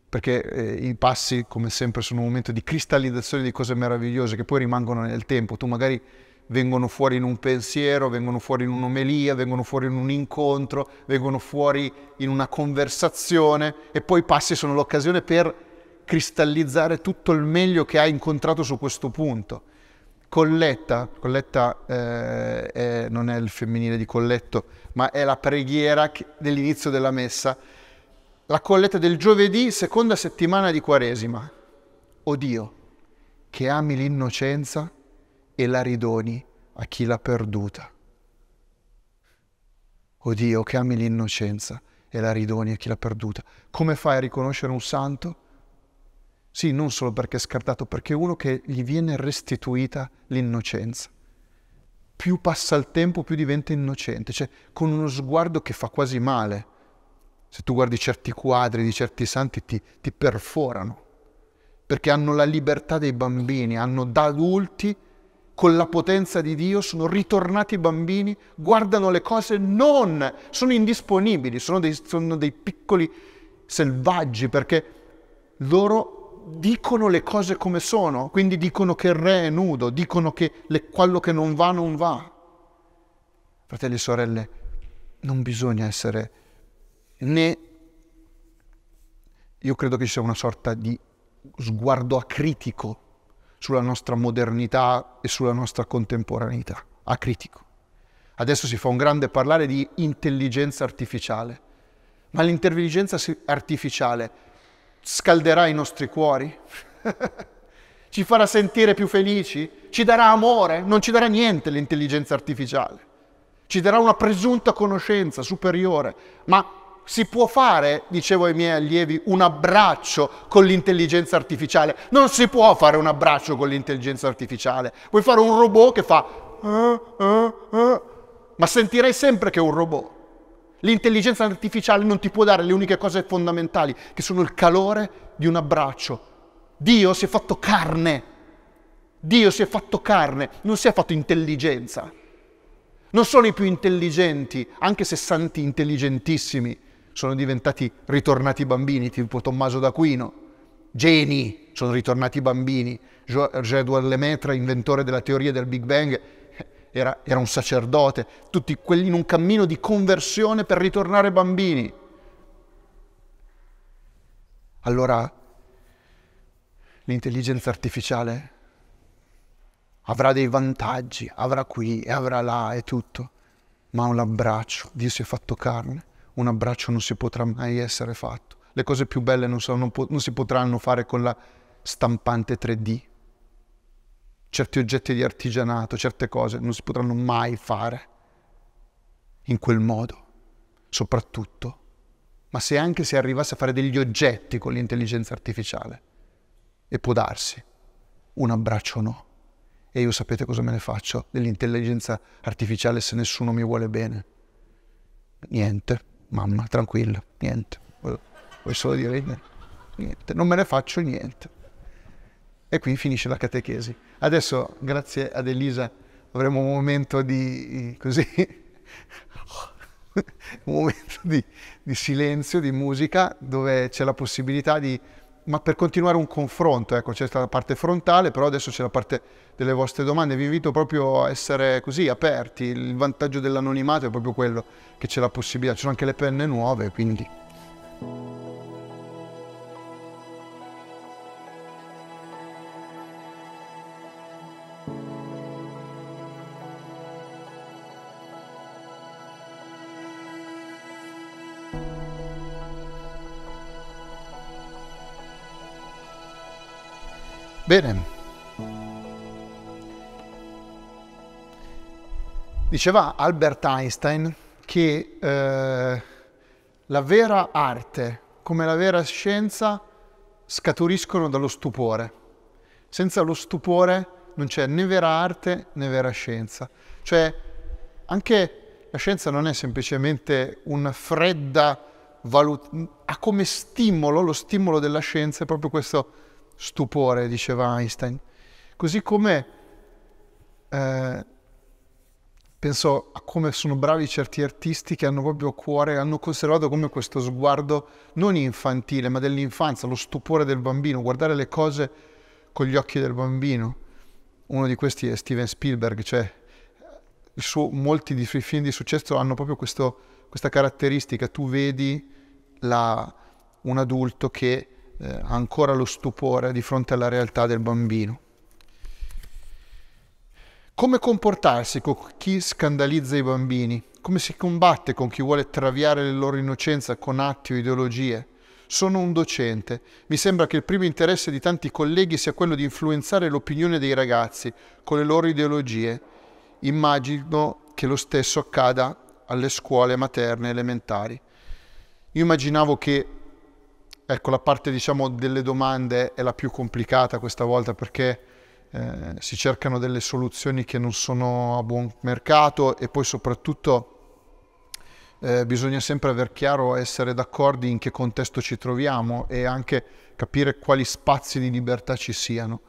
perché eh, i passi come sempre sono un momento di cristallizzazione di cose meravigliose che poi rimangono nel tempo. Tu magari vengono fuori in un pensiero, vengono fuori in un'omelia, vengono fuori in un incontro, vengono fuori in una conversazione e poi i passi sono l'occasione per cristallizzare tutto il meglio che hai incontrato su questo punto. Colletta, Colletta eh, è, non è il femminile di colletto, ma è la preghiera dell'inizio della messa. La colletta del giovedì, seconda settimana di Quaresima. O Dio, che ami l'innocenza e la ridoni a chi l'ha perduta. O Dio, che ami l'innocenza e la ridoni a chi l'ha perduta. Come fai a riconoscere un santo? Sì, non solo perché è scartato, perché è uno che gli viene restituita l'innocenza. Più passa il tempo, più diventa innocente, cioè con uno sguardo che fa quasi male. Se tu guardi certi quadri di certi santi ti, ti perforano, perché hanno la libertà dei bambini, hanno da adulti con la potenza di Dio, sono ritornati bambini, guardano le cose non, sono indisponibili, sono dei, sono dei piccoli selvaggi perché loro dicono le cose come sono, quindi dicono che il re è nudo, dicono che le, quello che non va non va. Fratelli e sorelle, non bisogna essere né... Io credo che ci sia una sorta di sguardo acritico sulla nostra modernità e sulla nostra contemporaneità, acritico. Adesso si fa un grande parlare di intelligenza artificiale, ma l'intelligenza artificiale scalderà i nostri cuori? <laughs> ci farà sentire più felici? Ci darà amore? Non ci darà niente l'intelligenza artificiale. Ci darà una presunta conoscenza superiore, ma si può fare, dicevo ai miei allievi, un abbraccio con l'intelligenza artificiale. Non si può fare un abbraccio con l'intelligenza artificiale. Puoi fare un robot che fa... Uh, uh, uh, ma sentirei sempre che è un robot. L'intelligenza artificiale non ti può dare le uniche cose fondamentali, che sono il calore di un abbraccio. Dio si è fatto carne. Dio si è fatto carne, non si è fatto intelligenza. Non sono i più intelligenti, anche se santi intelligentissimi, sono diventati ritornati bambini, tipo Tommaso d'Aquino. Geni sono ritornati bambini. Edouard Lemaitre, inventore della teoria del Big Bang, era, era un sacerdote, tutti quelli in un cammino di conversione per ritornare bambini. Allora l'intelligenza artificiale avrà dei vantaggi, avrà qui e avrà là e tutto, ma un abbraccio, Dio si è fatto carne, un abbraccio non si potrà mai essere fatto. Le cose più belle non, sono, non si potranno fare con la stampante 3D certi oggetti di artigianato, certe cose non si potranno mai fare in quel modo, soprattutto. Ma se anche si arrivasse a fare degli oggetti con l'intelligenza artificiale, e può darsi, un abbraccio no. E io sapete cosa me ne faccio dell'intelligenza artificiale se nessuno mi vuole bene? Niente, mamma, tranquilla, niente. Vuoi solo dire niente? Non me ne faccio niente. E qui finisce la catechesi. Adesso, grazie ad Elisa, avremo un momento di, così, <laughs> un momento di, di silenzio, di musica, dove c'è la possibilità di ma per continuare un confronto, ecco, c'è stata la parte frontale, però adesso c'è la parte delle vostre domande. Vi invito proprio a essere così aperti. Il vantaggio dell'anonimato è proprio quello che c'è la possibilità. Ci sono anche le penne nuove, quindi. Bene. Diceva Albert Einstein che eh, la vera arte come la vera scienza scaturiscono dallo stupore. Senza lo stupore non c'è né vera arte né vera scienza. Cioè anche la scienza non è semplicemente una fredda valutazione, ha come stimolo, lo stimolo della scienza è proprio questo stupore, diceva Einstein. Così come eh, penso a come sono bravi certi artisti che hanno proprio cuore, hanno conservato come questo sguardo non infantile, ma dell'infanzia, lo stupore del bambino, guardare le cose con gli occhi del bambino. Uno di questi è Steven Spielberg, cioè suo, molti dei suoi film di successo hanno proprio questo, questa caratteristica, tu vedi la, un adulto che eh, ancora lo stupore di fronte alla realtà del bambino. Come comportarsi con chi scandalizza i bambini? Come si combatte con chi vuole traviare la loro innocenza con atti o ideologie? Sono un docente. Mi sembra che il primo interesse di tanti colleghi sia quello di influenzare l'opinione dei ragazzi con le loro ideologie. Immagino che lo stesso accada alle scuole materne elementari. Io immaginavo che Ecco, la parte diciamo delle domande è la più complicata questa volta perché eh, si cercano delle soluzioni che non sono a buon mercato e poi soprattutto eh, bisogna sempre aver chiaro, essere d'accordo in che contesto ci troviamo e anche capire quali spazi di libertà ci siano.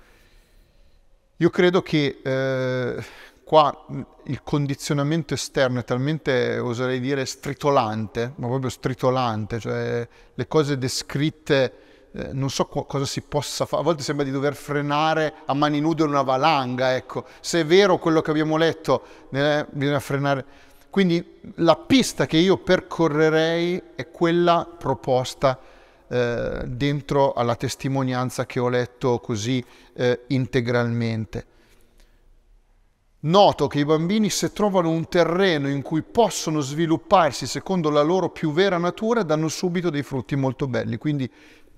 Io credo che eh, qua il condizionamento esterno è talmente, oserei dire, stritolante, ma proprio stritolante, cioè le cose descritte, eh, non so co- cosa si possa fare, a volte sembra di dover frenare a mani nude una valanga, ecco, se è vero quello che abbiamo letto, eh, bisogna frenare. Quindi la pista che io percorrerei è quella proposta eh, dentro alla testimonianza che ho letto così eh, integralmente. Noto che i bambini se trovano un terreno in cui possono svilupparsi secondo la loro più vera natura danno subito dei frutti molto belli, quindi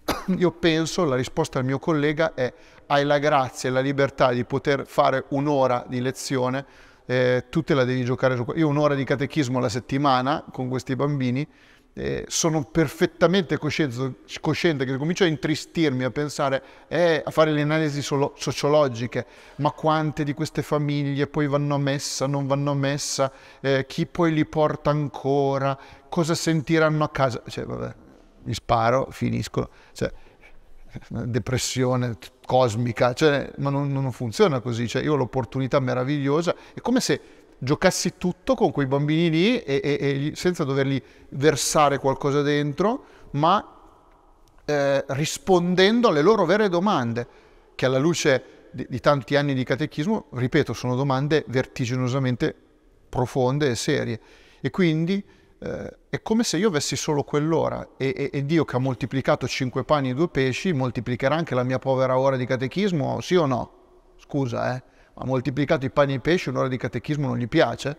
<coughs> io penso, la risposta al mio collega è hai la grazia e la libertà di poter fare un'ora di lezione, eh, tu te la devi giocare su... Io un'ora di catechismo alla settimana con questi bambini, eh, sono perfettamente cosciente, che comincio a intristirmi, a pensare, eh, a fare le analisi solo, sociologiche, ma quante di queste famiglie poi vanno a messa, non vanno a messa, eh, chi poi li porta ancora, cosa sentiranno a casa, cioè vabbè, mi sparo, finisco, cioè, depressione cosmica, cioè, ma non, non funziona così, cioè, io ho l'opportunità meravigliosa, è come se giocassi tutto con quei bambini lì e, e, e senza doverli versare qualcosa dentro, ma eh, rispondendo alle loro vere domande, che alla luce di, di, tanti anni di catechismo, ripeto, sono domande vertiginosamente profonde e serie. E quindi eh, è come se io avessi solo quell'ora e, e, Dio che ha moltiplicato cinque pani e due pesci, moltiplicherà anche la mia povera ora di catechismo, sì o no? Scusa, eh? Ha moltiplicato i pani e i pesci, un'ora di catechismo non gli piace?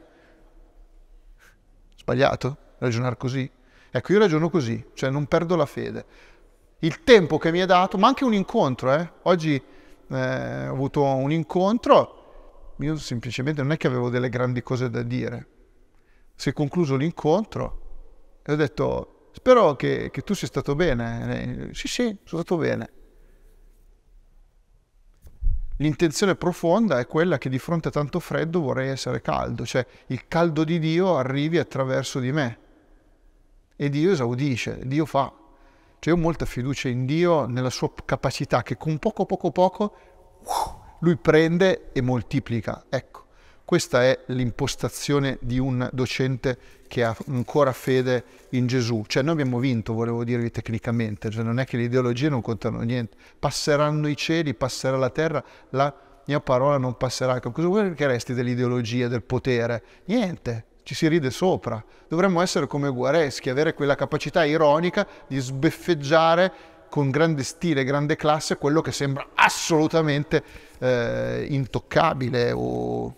Sbagliato? Ragionare così? Ecco, io ragiono così, cioè non perdo la fede. Il tempo che mi è dato, ma anche un incontro, eh? Oggi eh, ho avuto un incontro, io semplicemente non è che avevo delle grandi cose da dire. Si è concluso l'incontro e ho detto, spero che, che tu sia stato bene. Eh, sì, sì, sono stato bene. L'intenzione profonda è quella che di fronte a tanto freddo vorrei essere caldo, cioè il caldo di Dio arrivi attraverso di me. E Dio esaudisce, Dio fa. Cioè ho molta fiducia in Dio, nella sua capacità che con poco poco poco lui prende e moltiplica. Ecco. Questa è l'impostazione di un docente che ha ancora fede in Gesù. Cioè noi abbiamo vinto, volevo dirvi tecnicamente, cioè non è che le ideologie non contano niente. Passeranno i cieli, passerà la terra, la mia parola non passerà. Cosa vuoi che resti dell'ideologia, del potere? Niente, ci si ride sopra. Dovremmo essere come Guareschi, avere quella capacità ironica di sbeffeggiare con grande stile, grande classe quello che sembra assolutamente eh, intoccabile o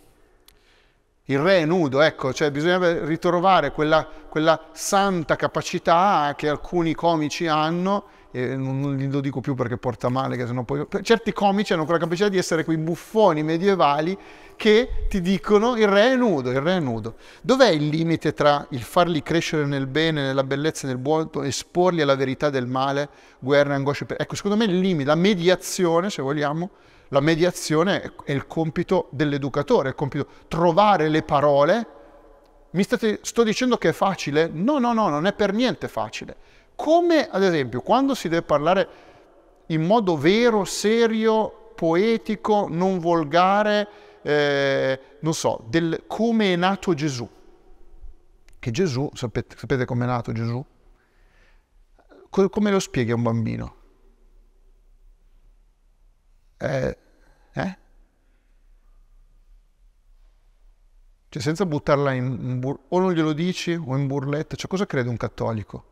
il re è nudo, ecco, cioè bisogna ritrovare quella, quella santa capacità che alcuni comici hanno, e non, lo dico più perché porta male, che sennò poi... Certi comici hanno quella capacità di essere quei buffoni medievali che ti dicono il re è nudo, il re è nudo. Dov'è il limite tra il farli crescere nel bene, nella bellezza, nel buono, esporli alla verità del male, guerra, angosce? Ecco, secondo me il limite, la mediazione, se vogliamo, la mediazione è il compito dell'educatore, è il compito trovare le parole. Mi state, sto dicendo che è facile? No, no, no, non è per niente facile. Come ad esempio quando si deve parlare in modo vero, serio, poetico, non volgare, eh, non so, del come è nato Gesù. Che Gesù, sapete, sapete come è nato Gesù? Come lo spieghi a un bambino? Eh, eh? Cioè senza buttarla in... Bur- o non glielo dici o in burletta, cioè cosa crede un cattolico?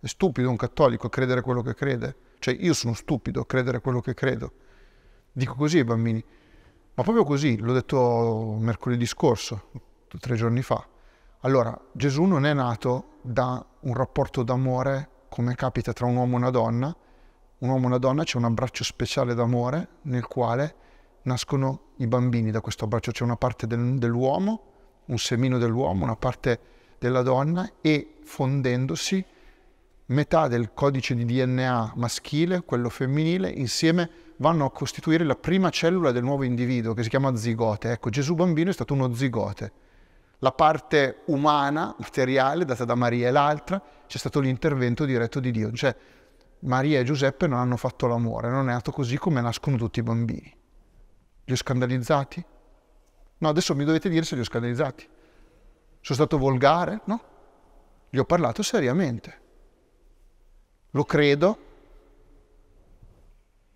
È stupido un cattolico credere quello che crede. Cioè io sono stupido a credere quello che credo. Dico così ai bambini. Ma proprio così, l'ho detto mercoledì scorso, tre giorni fa. Allora, Gesù non è nato da un rapporto d'amore come capita tra un uomo e una donna. Un uomo e una donna c'è un abbraccio speciale d'amore nel quale nascono i bambini da questo abbraccio, c'è una parte del, dell'uomo, un semino dell'uomo, una parte della donna e fondendosi metà del codice di DNA maschile, quello femminile, insieme vanno a costituire la prima cellula del nuovo individuo che si chiama zigote. Ecco, Gesù bambino è stato uno zigote. La parte umana, materiale, data da Maria e l'altra, c'è stato l'intervento diretto di Dio. Cioè, Maria e Giuseppe non hanno fatto l'amore, non è nato così come nascono tutti i bambini. Li ho scandalizzati? No, adesso mi dovete dire se li ho scandalizzati. Sono stato volgare? No. Gli ho parlato seriamente. Lo credo?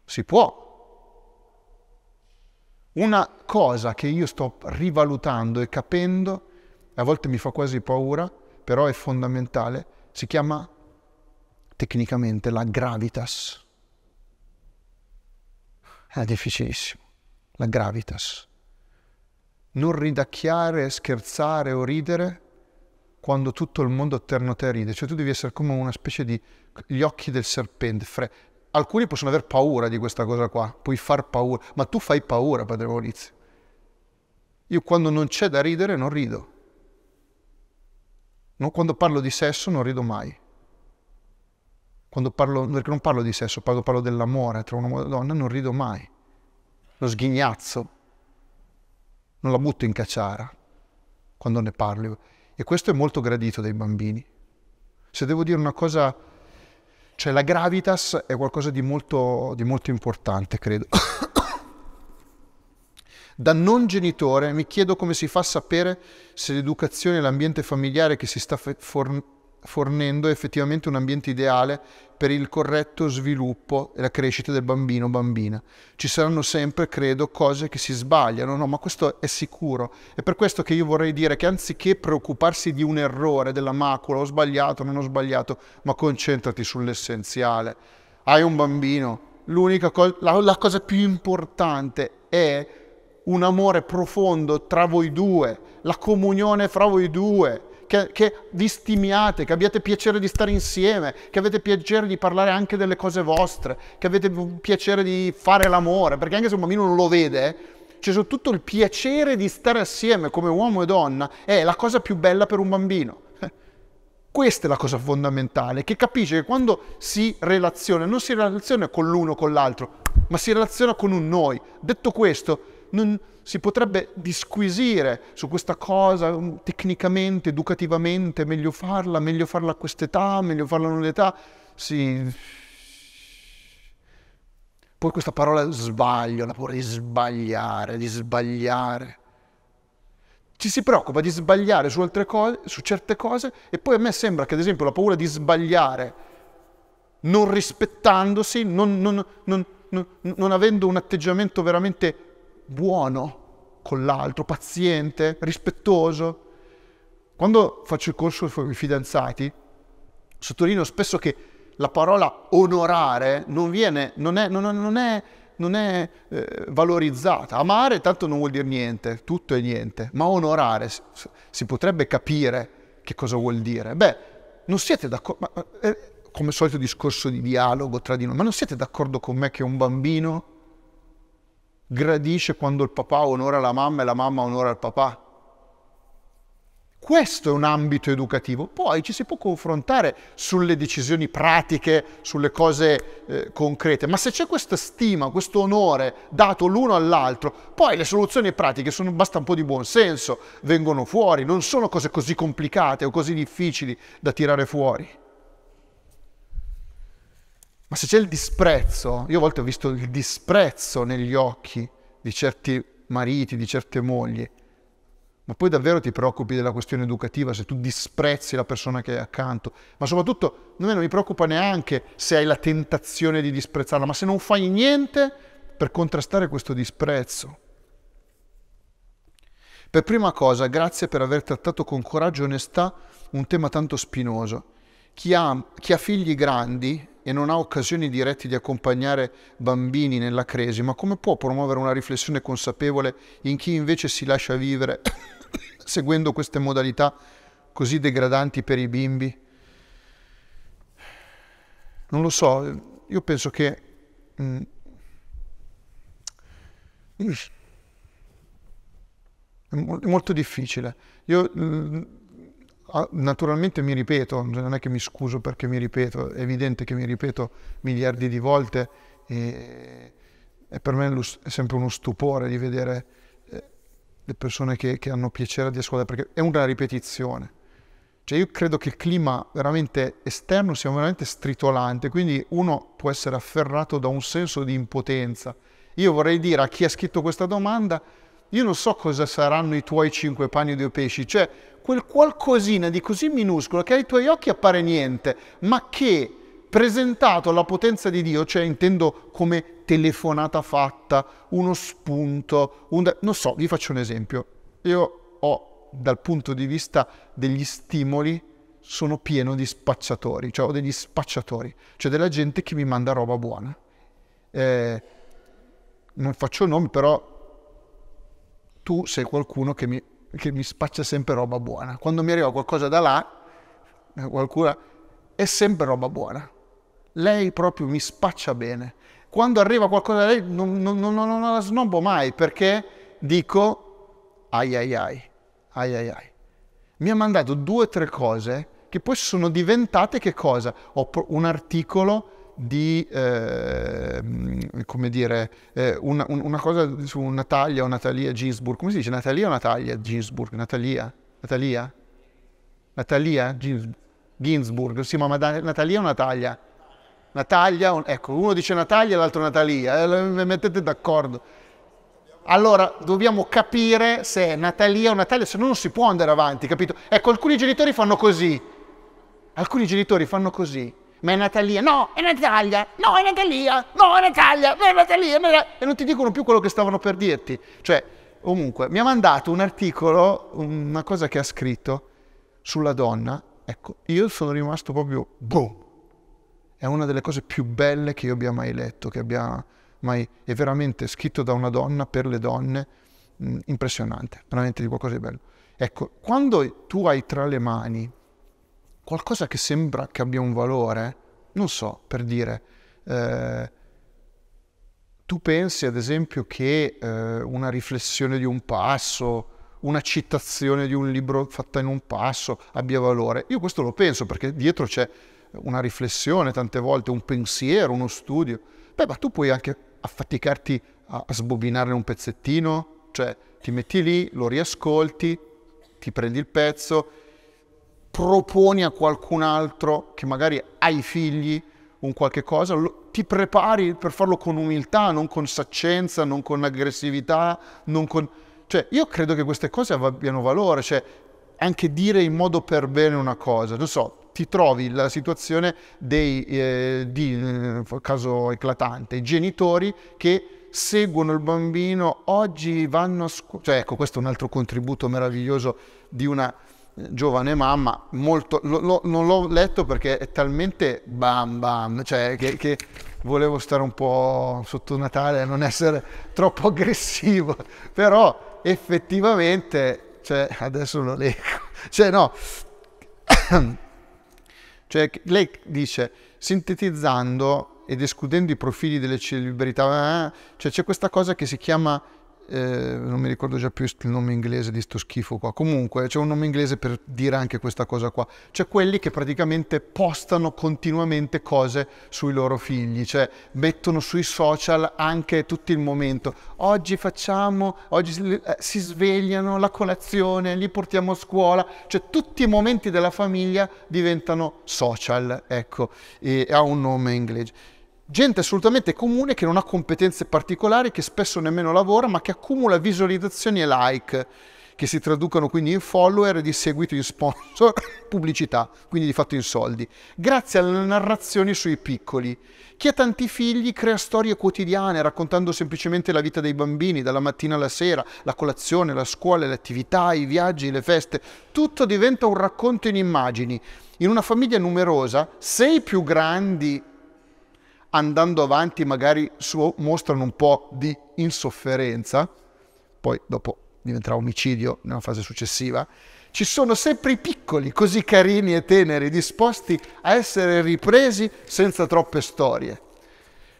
Si può. Una cosa che io sto rivalutando e capendo, a volte mi fa quasi paura, però è fondamentale, si chiama tecnicamente la gravitas. È difficilissimo la gravitas. Non ridacchiare, scherzare o ridere quando tutto il mondo attorno a te ride, cioè tu devi essere come una specie di gli occhi del serpente, fre- Alcuni possono aver paura di questa cosa qua, puoi far paura, ma tu fai paura, padre Maurizio. Io quando non c'è da ridere non rido. Non quando parlo di sesso non rido mai. Quando parlo, perché non parlo di sesso, quando parlo dell'amore tra un uomo e una donna non rido mai. Lo sghignazzo. Non la butto in cacciara quando ne parlo. E questo è molto gradito dai bambini. Se devo dire una cosa, cioè la gravitas è qualcosa di molto, di molto importante, credo. <coughs> Da non genitore mi chiedo come si fa a sapere se l'educazione e l'ambiente familiare che si sta fornendo è effettivamente un ambiente ideale per il corretto sviluppo e la crescita del bambino o bambina. Ci saranno sempre, credo, cose che si sbagliano, no, ma questo è sicuro. È per questo che io vorrei dire che anziché preoccuparsi di un errore, della macula, ho sbagliato, non ho sbagliato, ma concentrati sull'essenziale. Hai un bambino, l'unica cosa, la, la cosa più importante è un amore profondo tra voi due, la comunione fra voi due, che, che, vi stimiate, che abbiate piacere di stare insieme, che avete piacere di parlare anche delle cose vostre, che avete piacere di fare l'amore, perché anche se un bambino non lo vede, c'è soprattutto il piacere di stare assieme come uomo e donna, è la cosa più bella per un bambino. <laughs> Questa è la cosa fondamentale, che capisce che quando si relaziona, non si relaziona con l'uno o con l'altro, ma si relaziona con un noi. Detto questo, non si potrebbe disquisire su questa cosa mm, tecnicamente, educativamente, meglio farla, meglio farla a quest'età, meglio farla a un'età. Sì. Poi questa parola sbaglio, la paura di sbagliare, di sbagliare. Ci si preoccupa di sbagliare su cose, su certe cose, e poi a me sembra che, ad esempio, la paura di sbagliare non rispettandosi, non, non, non, non avendo un atteggiamento veramente buono con l'altro, paziente, rispettoso. Quando faccio il corso con i fidanzati, sottolineo spesso che la parola onorare non, viene, non è, non, non è, non è eh, valorizzata. Amare tanto non vuol dire niente, tutto è niente, ma onorare si potrebbe capire che cosa vuol dire. Beh, non siete d'accordo, eh, come solito discorso di dialogo tra di noi, ma non siete d'accordo con me che un bambino gradisce quando il papà onora la mamma e la mamma onora il papà. Questo è un ambito educativo. Poi ci si può confrontare sulle decisioni pratiche, sulle cose eh, concrete, ma se c'è questa stima, questo onore dato l'uno all'altro, poi le soluzioni pratiche sono, basta un po' di buon senso, vengono fuori, non sono cose così complicate o così difficili da tirare fuori. Ma se c'è il disprezzo, io a volte ho visto il disprezzo negli occhi di certi mariti, di certe mogli, ma poi davvero ti preoccupi della questione educativa se tu disprezzi la persona che hai accanto, ma soprattutto a me non mi preoccupa neanche se hai la tentazione di disprezzarla, ma se non fai niente per contrastare questo disprezzo. Per prima cosa, grazie per aver trattato con coraggio e onestà un tema tanto spinoso. Chi ha, chi ha figli grandi e non ha occasioni dirette di accompagnare bambini nella crisi, ma come può promuovere una riflessione consapevole in chi invece si lascia vivere <coughs> seguendo queste modalità così degradanti per i bimbi? Non lo so, io penso che... Mm, è molto difficile. Io mm, naturalmente mi ripeto, non è che mi scuso perché mi ripeto, è evidente che mi ripeto miliardi di volte e, e per me è sempre uno stupore di vedere eh, le persone che, che hanno piacere di ascoltare, perché è una ripetizione. Cioè io credo che il clima veramente esterno sia veramente stritolante, quindi uno può essere afferrato da un senso di impotenza. Io vorrei dire a chi ha scritto questa domanda, io non so cosa saranno i tuoi cinque pani e due pesci, cioè quel qualcosina di così minuscolo che ai tuoi occhi appare niente, ma che presentato alla potenza di Dio, cioè intendo come telefonata fatta, uno spunto, un... non so, vi faccio un esempio. Io ho dal punto di vista degli stimoli sono pieno di spacciatori, cioè ho degli spacciatori, cioè della gente che mi manda roba buona. Eh, non faccio nomi, però tu sei qualcuno che mi che mi spaccia sempre roba buona. Quando mi arriva qualcosa da là, eh, qualcuno, è sempre roba buona. lei proprio mi spaccia bene. Quando arriva qualcosa da lei non, non, non, non la snobbo mai perché dico ai ai ai, ai ai ai. Mi ha mandato due o tre cose che poi sono diventate che cosa? Ho un articolo di, eh, come dire, eh, una, una, cosa su Natalia o Natalia Ginsburg, come si dice? Natalia o Natalia Ginsburg? Natalia? Natalia? Natalia Ginsburg, sì, ma Natalia o Natalia? Natalia, ecco, uno dice Natalia e l'altro Natalia, eh, mettete d'accordo. Allora dobbiamo capire se è Natalia o Natalia, se no non si può andare avanti, capito? Ecco, alcuni genitori fanno così, alcuni genitori fanno così, ma è Natalia, no, è Natalia, no, è Natalia, no, è Natalia, no, è Natalia, no, è... e non ti dicono più quello che stavano per dirti. Cioè, comunque, mi ha mandato un articolo, una cosa che ha scritto sulla donna, ecco, io sono rimasto proprio, boom, è una delle cose più belle che io abbia mai letto, che abbia mai... è veramente scritto da una donna per le donne, mh, impressionante, veramente di qualcosa di bello. Ecco, quando tu hai tra le mani qualcosa che sembra che abbia un valore, non so, per dire, eh, tu pensi ad esempio che eh, una riflessione di un passo, una citazione di un libro fatta in un passo abbia valore? Io questo lo penso perché dietro c'è una riflessione tante volte, un pensiero, uno studio. Beh, ma tu puoi anche affaticarti a, a sbobinarne un pezzettino, cioè ti metti lì, lo riascolti, ti prendi il pezzo, proponi a qualcun altro che magari hai figli un qualche cosa, lo, ti prepari per farlo con umiltà, non con saccenza, non con aggressività, non con... Cioè, io credo che queste cose abbiano valore, cioè anche dire in modo per bene una cosa, non so, ti trovi la situazione dei, eh, di, eh, caso eclatante, i genitori che seguono il bambino, oggi vanno a scuola, cioè ecco questo è un altro contributo meraviglioso di una giovane mamma, molto, lo, lo, non l'ho letto perché è talmente bam bam, cioè che, che volevo stare un po' sotto Natale e non essere troppo aggressivo, <laughs> però effettivamente, cioè, adesso lo leggo, <laughs> cioè no, <coughs> Cioè lei dice, sintetizzando ed escludendo i profili delle celebrità, eh, cioè c'è questa cosa che si chiama eh, non mi ricordo già più il nome inglese di sto schifo qua. Comunque c'è un nome inglese per dire anche questa cosa qua. C'è quelli che praticamente postano continuamente cose sui loro figli, cioè mettono sui social anche tutto il momento. Oggi facciamo, oggi eh, si svegliano, la colazione, li portiamo a scuola, cioè tutti i momenti della famiglia diventano social, ecco, e ha un nome inglese gente assolutamente comune che non ha competenze particolari, che spesso nemmeno lavora, ma che accumula visualizzazioni e like, che si traducono quindi in follower e di seguito in sponsor, <laughs> pubblicità, quindi di fatto in soldi, grazie alle narrazioni sui piccoli. Chi ha tanti figli crea storie quotidiane, raccontando semplicemente la vita dei bambini, dalla mattina alla sera, la colazione, la scuola, le attività, i viaggi, le feste. Tutto diventa un racconto in immagini. In una famiglia numerosa, se i più grandi andando avanti magari su, mostrano un po' di insofferenza, poi dopo diventerà omicidio nella fase successiva, ci sono sempre i piccoli così carini e teneri, disposti a essere ripresi senza troppe storie.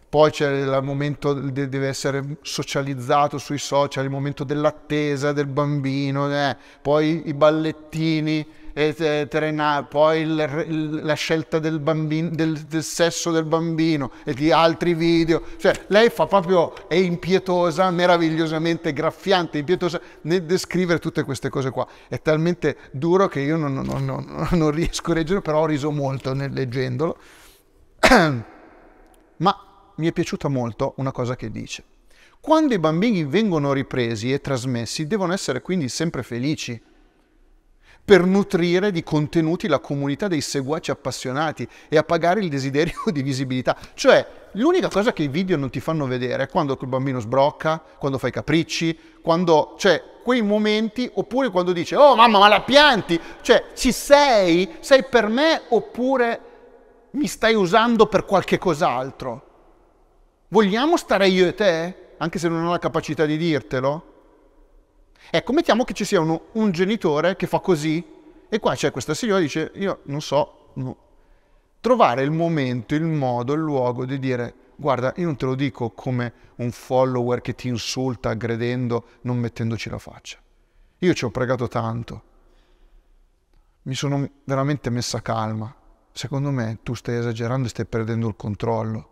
Poi c'è il momento, deve essere socializzato sui social, il momento dell'attesa del bambino, eh. poi i ballettini, e trena, poi il, il, la scelta del, bambino, del, del, sesso del bambino e di altri video. Cioè, lei fa proprio, è impietosa, meravigliosamente graffiante, impietosa nel descrivere tutte queste cose qua. È talmente duro che io non, non, non, <laughs> non riesco a leggere, però ho riso molto nel leggendolo. <clears throat> Ma mi è piaciuta molto una cosa che dice. Quando i bambini vengono ripresi e trasmessi, devono essere quindi sempre felici per nutrire di contenuti la comunità dei seguaci appassionati e appagare il desiderio di visibilità. Cioè, l'unica cosa che i video non ti fanno vedere è quando il bambino sbrocca, quando fai capricci, quando... cioè, quei momenti, oppure quando dice, oh mamma, ma la pianti? Cioè, ci sei? Sei per me oppure mi stai usando per qualche cos'altro? Vogliamo stare io e te? Anche se non ho la capacità di dirtelo? Ecco, mettiamo che ci sia uno, un genitore che fa così e qua c'è questa signora che dice io non so, no. trovare il momento, il modo, il luogo di dire guarda, io non te lo dico come un follower che ti insulta aggredendo, non mettendoci la faccia. Io ci ho pregato tanto, mi sono veramente messa calma. Secondo me tu stai esagerando e stai perdendo il controllo.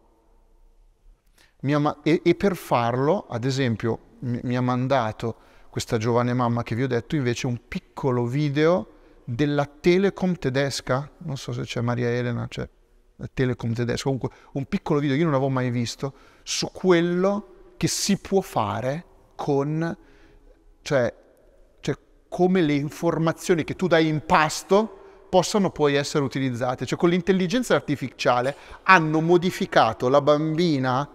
e, e, per farlo, ad esempio, mi, mi ha mandato questa giovane mamma che vi ho detto invece un piccolo video della Telecom tedesca, non so se c'è Maria Elena, c'è la Telecom tedesca, comunque un piccolo video, io non l'avevo mai visto, su quello che si può fare con, cioè, cioè come le informazioni che tu dai in pasto possano poi essere utilizzate. Cioè con l'intelligenza artificiale hanno modificato la bambina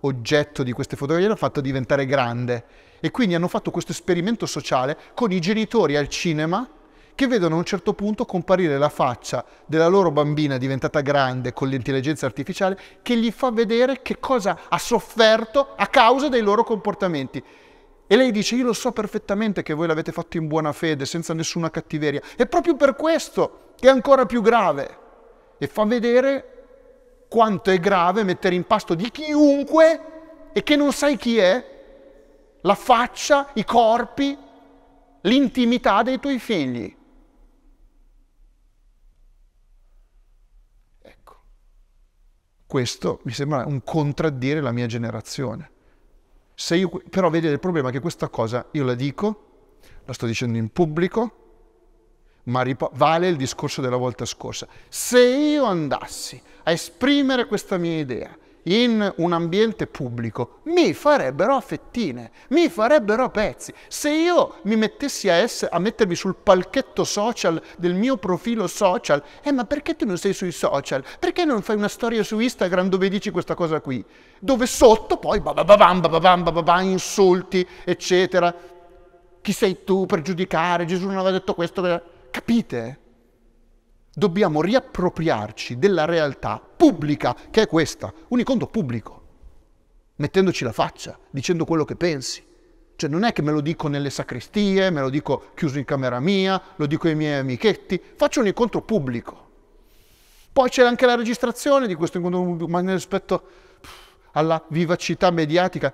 oggetto di queste fotografie, l'hanno fatta diventare grande e quindi hanno fatto questo esperimento sociale con i genitori al cinema che vedono a un certo punto comparire la faccia della loro bambina diventata grande con l'intelligenza artificiale che gli fa vedere che cosa ha sofferto a causa dei loro comportamenti. E lei dice, io lo so perfettamente che voi l'avete fatto in buona fede, senza nessuna cattiveria. E proprio per questo che è ancora più grave. E fa vedere quanto è grave mettere in pasto di chiunque e che non sai chi è, la faccia, i corpi, l'intimità dei tuoi figli. Questo mi sembra un contraddire la mia generazione. Io, però vedete il problema è che questa cosa io la dico, la sto dicendo in pubblico, ma vale il discorso della volta scorsa. Se io andassi a esprimere questa mia idea in un ambiente pubblico, mi farebbero a fettine, mi farebbero a pezzi. Se io mi mettessi a, essere, a mettermi sul palchetto social del mio profilo social, eh ma perché tu non sei sui social? Perché non fai una storia su Instagram dove dici questa cosa qui? Dove sotto poi bababam, bababam, bababam, insulti, eccetera. Chi sei tu per giudicare? Gesù non aveva detto questo. Capite? Dobbiamo riappropriarci della realtà pubblica che è questa, un incontro pubblico, mettendoci la faccia, dicendo quello che pensi. Cioè non è che me lo dico nelle sacrestie, me lo dico chiuso in camera mia, lo dico ai miei amichetti, faccio un incontro pubblico. Poi c'è anche la registrazione di questo incontro pubblico, ma rispetto alla vivacità mediatica,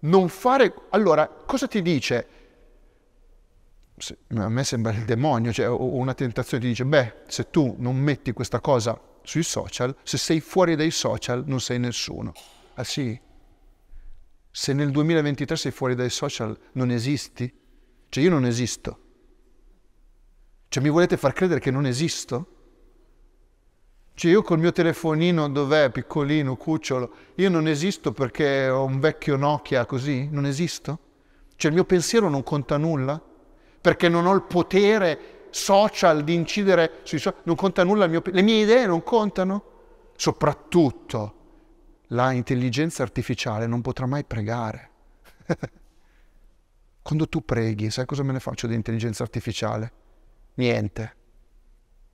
non fare... Allora, cosa ti dice? A me sembra il demonio, cioè una tentazione ti dice, beh, se tu non metti questa cosa sui social, se sei fuori dai social non sei nessuno. Ah sì? Se nel 2023 sei fuori dai social non esisti? Cioè io non esisto. Cioè mi volete far credere che non esisto? Cioè io col mio telefonino dov'è, piccolino, cucciolo, io non esisto perché ho un vecchio Nokia così? Non esisto? Cioè il mio pensiero non conta nulla? Perché non ho il potere social di incidere sui social, non conta nulla, mio, le mie idee non contano. Soprattutto la intelligenza artificiale non potrà mai pregare. <laughs> Quando tu preghi, sai cosa me ne faccio di intelligenza artificiale? Niente.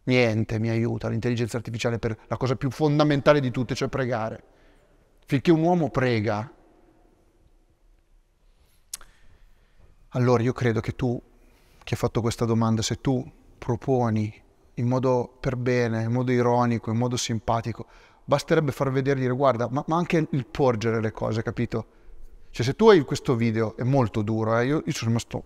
Niente mi aiuta l'intelligenza artificiale per la cosa più fondamentale di tutte, cioè pregare. Finché un uomo prega, allora io credo che tu che ha fatto questa domanda, se tu proponi in modo per bene, in modo ironico, in modo simpatico, basterebbe far vedere, dire guarda, ma, ma anche il porgere le cose, capito? Cioè se tu hai questo video, è molto duro, eh? io, io sono rimasto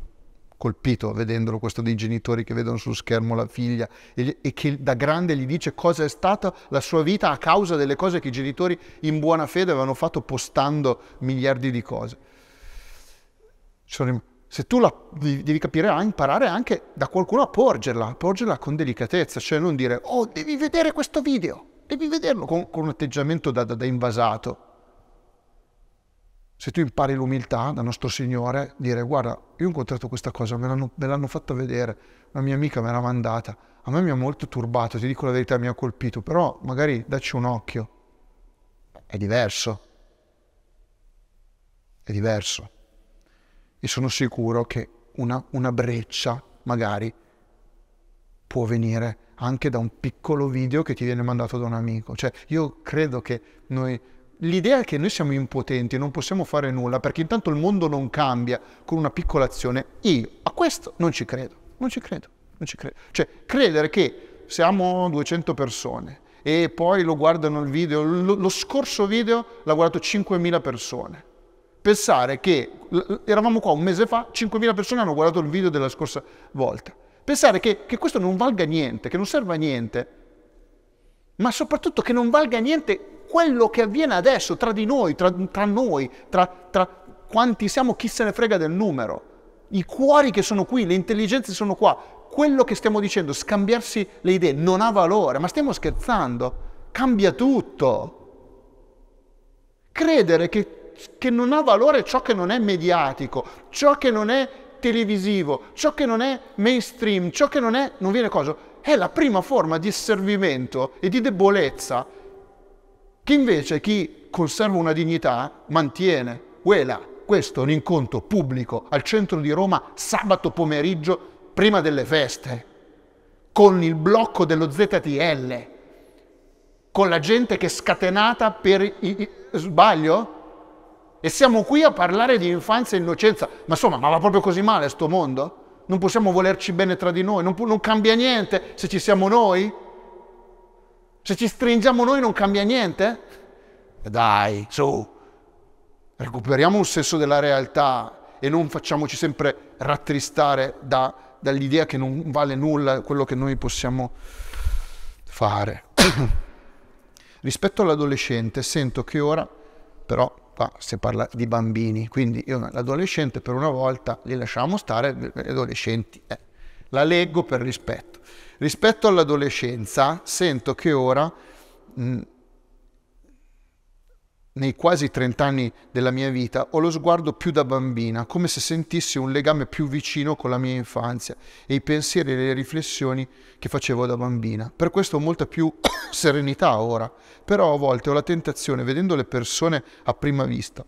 colpito vedendolo, questo dei genitori che vedono sullo schermo la figlia e, e, che da grande gli dice cosa è stata la sua vita a causa delle cose che i genitori in buona fede avevano fatto postando miliardi di cose. Sono se tu la devi capire, a imparare anche da qualcuno a porgerla, a porgerla con delicatezza, cioè non dire, oh, devi vedere questo video, devi vederlo con, con un atteggiamento da, da, da, invasato. Se tu impari l'umiltà da nostro Signore, dire, guarda, io ho incontrato questa cosa, me l'hanno, me l'hanno fatta vedere, una mia amica me l'ha mandata, a me mi ha molto turbato, ti dico la verità, mi ha colpito, però magari dacci un occhio. È diverso. È diverso e sono sicuro che una, una breccia magari può venire anche da un piccolo video che ti viene mandato da un amico. Cioè, io credo che noi... L'idea è che noi siamo impotenti non possiamo fare nulla perché intanto il mondo non cambia con una piccola azione. Io a questo non ci credo, non ci credo, non ci credo. Cioè, credere che siamo 200 persone e poi lo guardano il video. Lo, lo scorso video l'ha guardato 5.000 persone. Pensare che eravamo qua un mese fa, 5.000 persone hanno guardato il video della scorsa volta. Pensare che, che questo non valga niente, che non serva a niente, ma soprattutto che non valga niente quello che avviene adesso tra di noi, tra, tra noi, tra, tra quanti siamo, chi se ne frega del numero. I cuori che sono qui, le intelligenze sono qua. Quello che stiamo dicendo, scambiarsi le idee, non ha valore, ma stiamo scherzando. Cambia tutto. Credere che, che non ha valore ciò che non è mediatico, ciò che non è televisivo, ciò che non è mainstream, ciò che non è, non viene cosa, è la prima forma di asservimento e di debolezza che invece chi conserva una dignità mantiene. Quella, questo è un incontro pubblico al centro di Roma sabato pomeriggio prima delle feste, con il blocco dello ZTL, con la gente che è scatenata per... I, i, sbaglio? E siamo qui a parlare di infanzia e innocenza. Ma insomma, ma va proprio così male sto mondo? Non possiamo volerci bene tra di noi? Non, non cambia niente se ci siamo noi? Se ci stringiamo noi non cambia niente? Dai, su, recuperiamo un senso della realtà e non facciamoci sempre rattristare da, dall'idea che non vale nulla quello che noi possiamo fare. <coughs> Rispetto all'adolescente sento che ora, però qua si parla di bambini, quindi io l'adolescente per una volta li lasciamo stare, gli adolescenti, eh, la leggo per rispetto. Rispetto all'adolescenza, sento che ora, mh, nei quasi 30 anni della mia vita, ho lo sguardo più da bambina, come se sentissi un legame più vicino con la mia infanzia e i pensieri e le riflessioni che facevo da bambina. Per questo ho molta più <coughs> serenità ora, però a volte ho la tentazione, vedendo le persone a prima vista,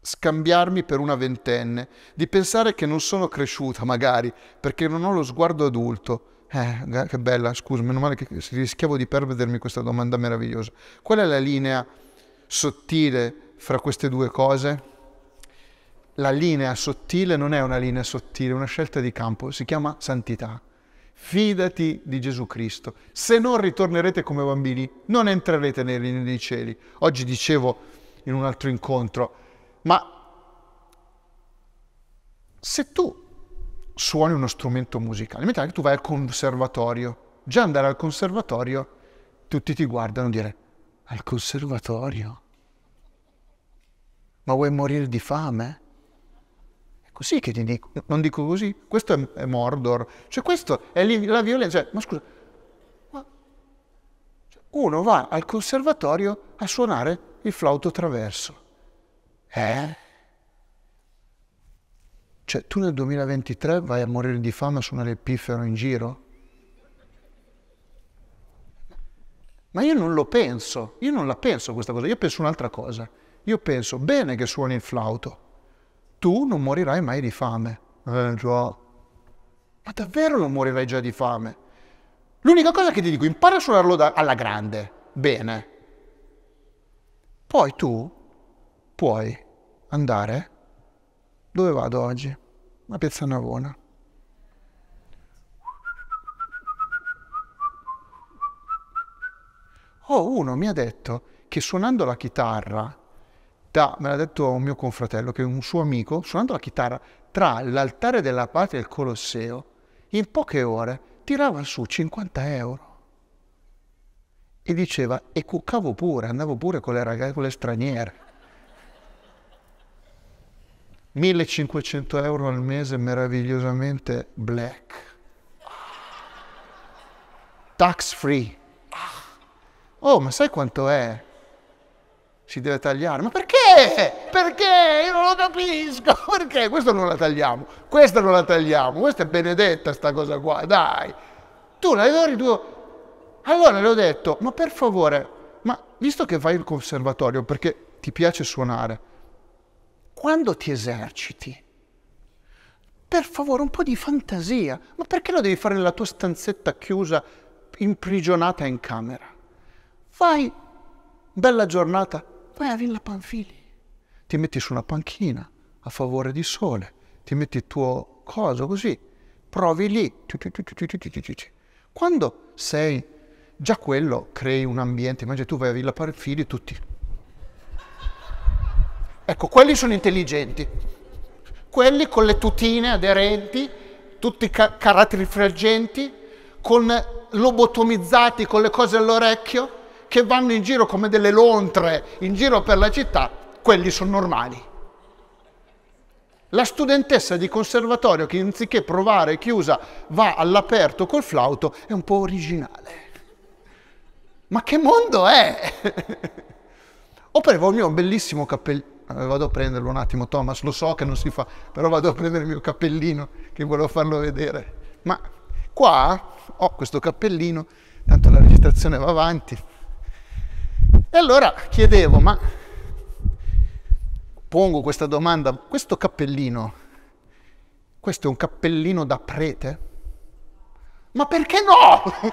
scambiarmi per una ventenne, di pensare che non sono cresciuta magari perché non ho lo sguardo adulto eh, che bella, scusa, meno male che rischiavo di perdermi questa domanda meravigliosa. Qual è la linea sottile fra queste due cose? La linea sottile non è una linea sottile, è una scelta di campo, si chiama santità. Fidati di Gesù Cristo. Se non ritornerete come bambini, non entrerete nei regni dei cieli. Oggi dicevo in un altro incontro, ma se tu suoni uno strumento musicale. Che tu vai al conservatorio. Già andare al conservatorio, tutti ti guardano e dire, al conservatorio? Ma vuoi morire di fame? È così che ti dico, non dico così, questo è, Mordor, cioè questo è la violenza, cioè, ma scusa, ma cioè, uno va al conservatorio a suonare il flauto traverso. Eh? Cioè, tu nel 2023 vai a morire di fame a suonare il piffero in giro? Ma io non lo penso, io non la penso questa cosa, io penso un'altra cosa. Io penso, bene che suoni il flauto, tu non morirai mai di fame. Eh già. Ma davvero non morirai già di fame? L'unica cosa che ti dico, impara a suonarlo da, alla grande, bene. Poi tu puoi andare dove vado oggi? A Piazza Navona. Oh, uno mi ha detto che suonando la chitarra, da, me l'ha detto un mio confratello, che è un suo amico, suonando la chitarra tra l'altare della patria e il Colosseo, in poche ore tirava su 50 euro. E diceva, e cuccavo pure, andavo pure con le ragazze, con le straniere. 1500 euro al mese meravigliosamente black. Tax free. Oh, ma sai quanto è? Si deve tagliare. Ma perché? Perché? Io non lo capisco. <laughs> Perché? Questo non la tagliamo. Questa non la tagliamo. Questa è benedetta sta cosa qua. Dai. Tu la adori tu. Allora le ho detto, ma per favore, ma visto che vai al conservatorio perché ti piace suonare, quando ti eserciti, per favore un po' di fantasia, ma perché lo devi fare nella tua stanzetta chiusa, imprigionata in camera? Vai, bella giornata, vai a Villa Panfili, ti metti su una panchina a favore di sole, ti metti il tuo coso così, provi lì. Quando sei già quello crei un ambiente, immagina tu vai a Villa Parfili tutti. Ecco, quelli sono intelligenti, quelli con le tutine aderenti, tutti ca- caratteri fraggenti, con lobotomizzati con le cose all'orecchio, che vanno in giro come delle lontre in giro per la città, quelli sono normali. La studentessa di conservatorio che anziché provare chiusa va all'aperto col flauto è un po' originale. Ma che mondo è? Ho preso il mio bellissimo cappellino. Eh, vado a prenderlo un attimo, Thomas, lo so che non si fa, però vado a prendere il mio cappellino che volevo farlo vedere. Ma qua ho questo cappellino, tanto la registrazione va avanti. E allora chiedevo, ma pongo questa domanda, questo cappellino, questo è un cappellino da prete? Ma perché no? <laughs>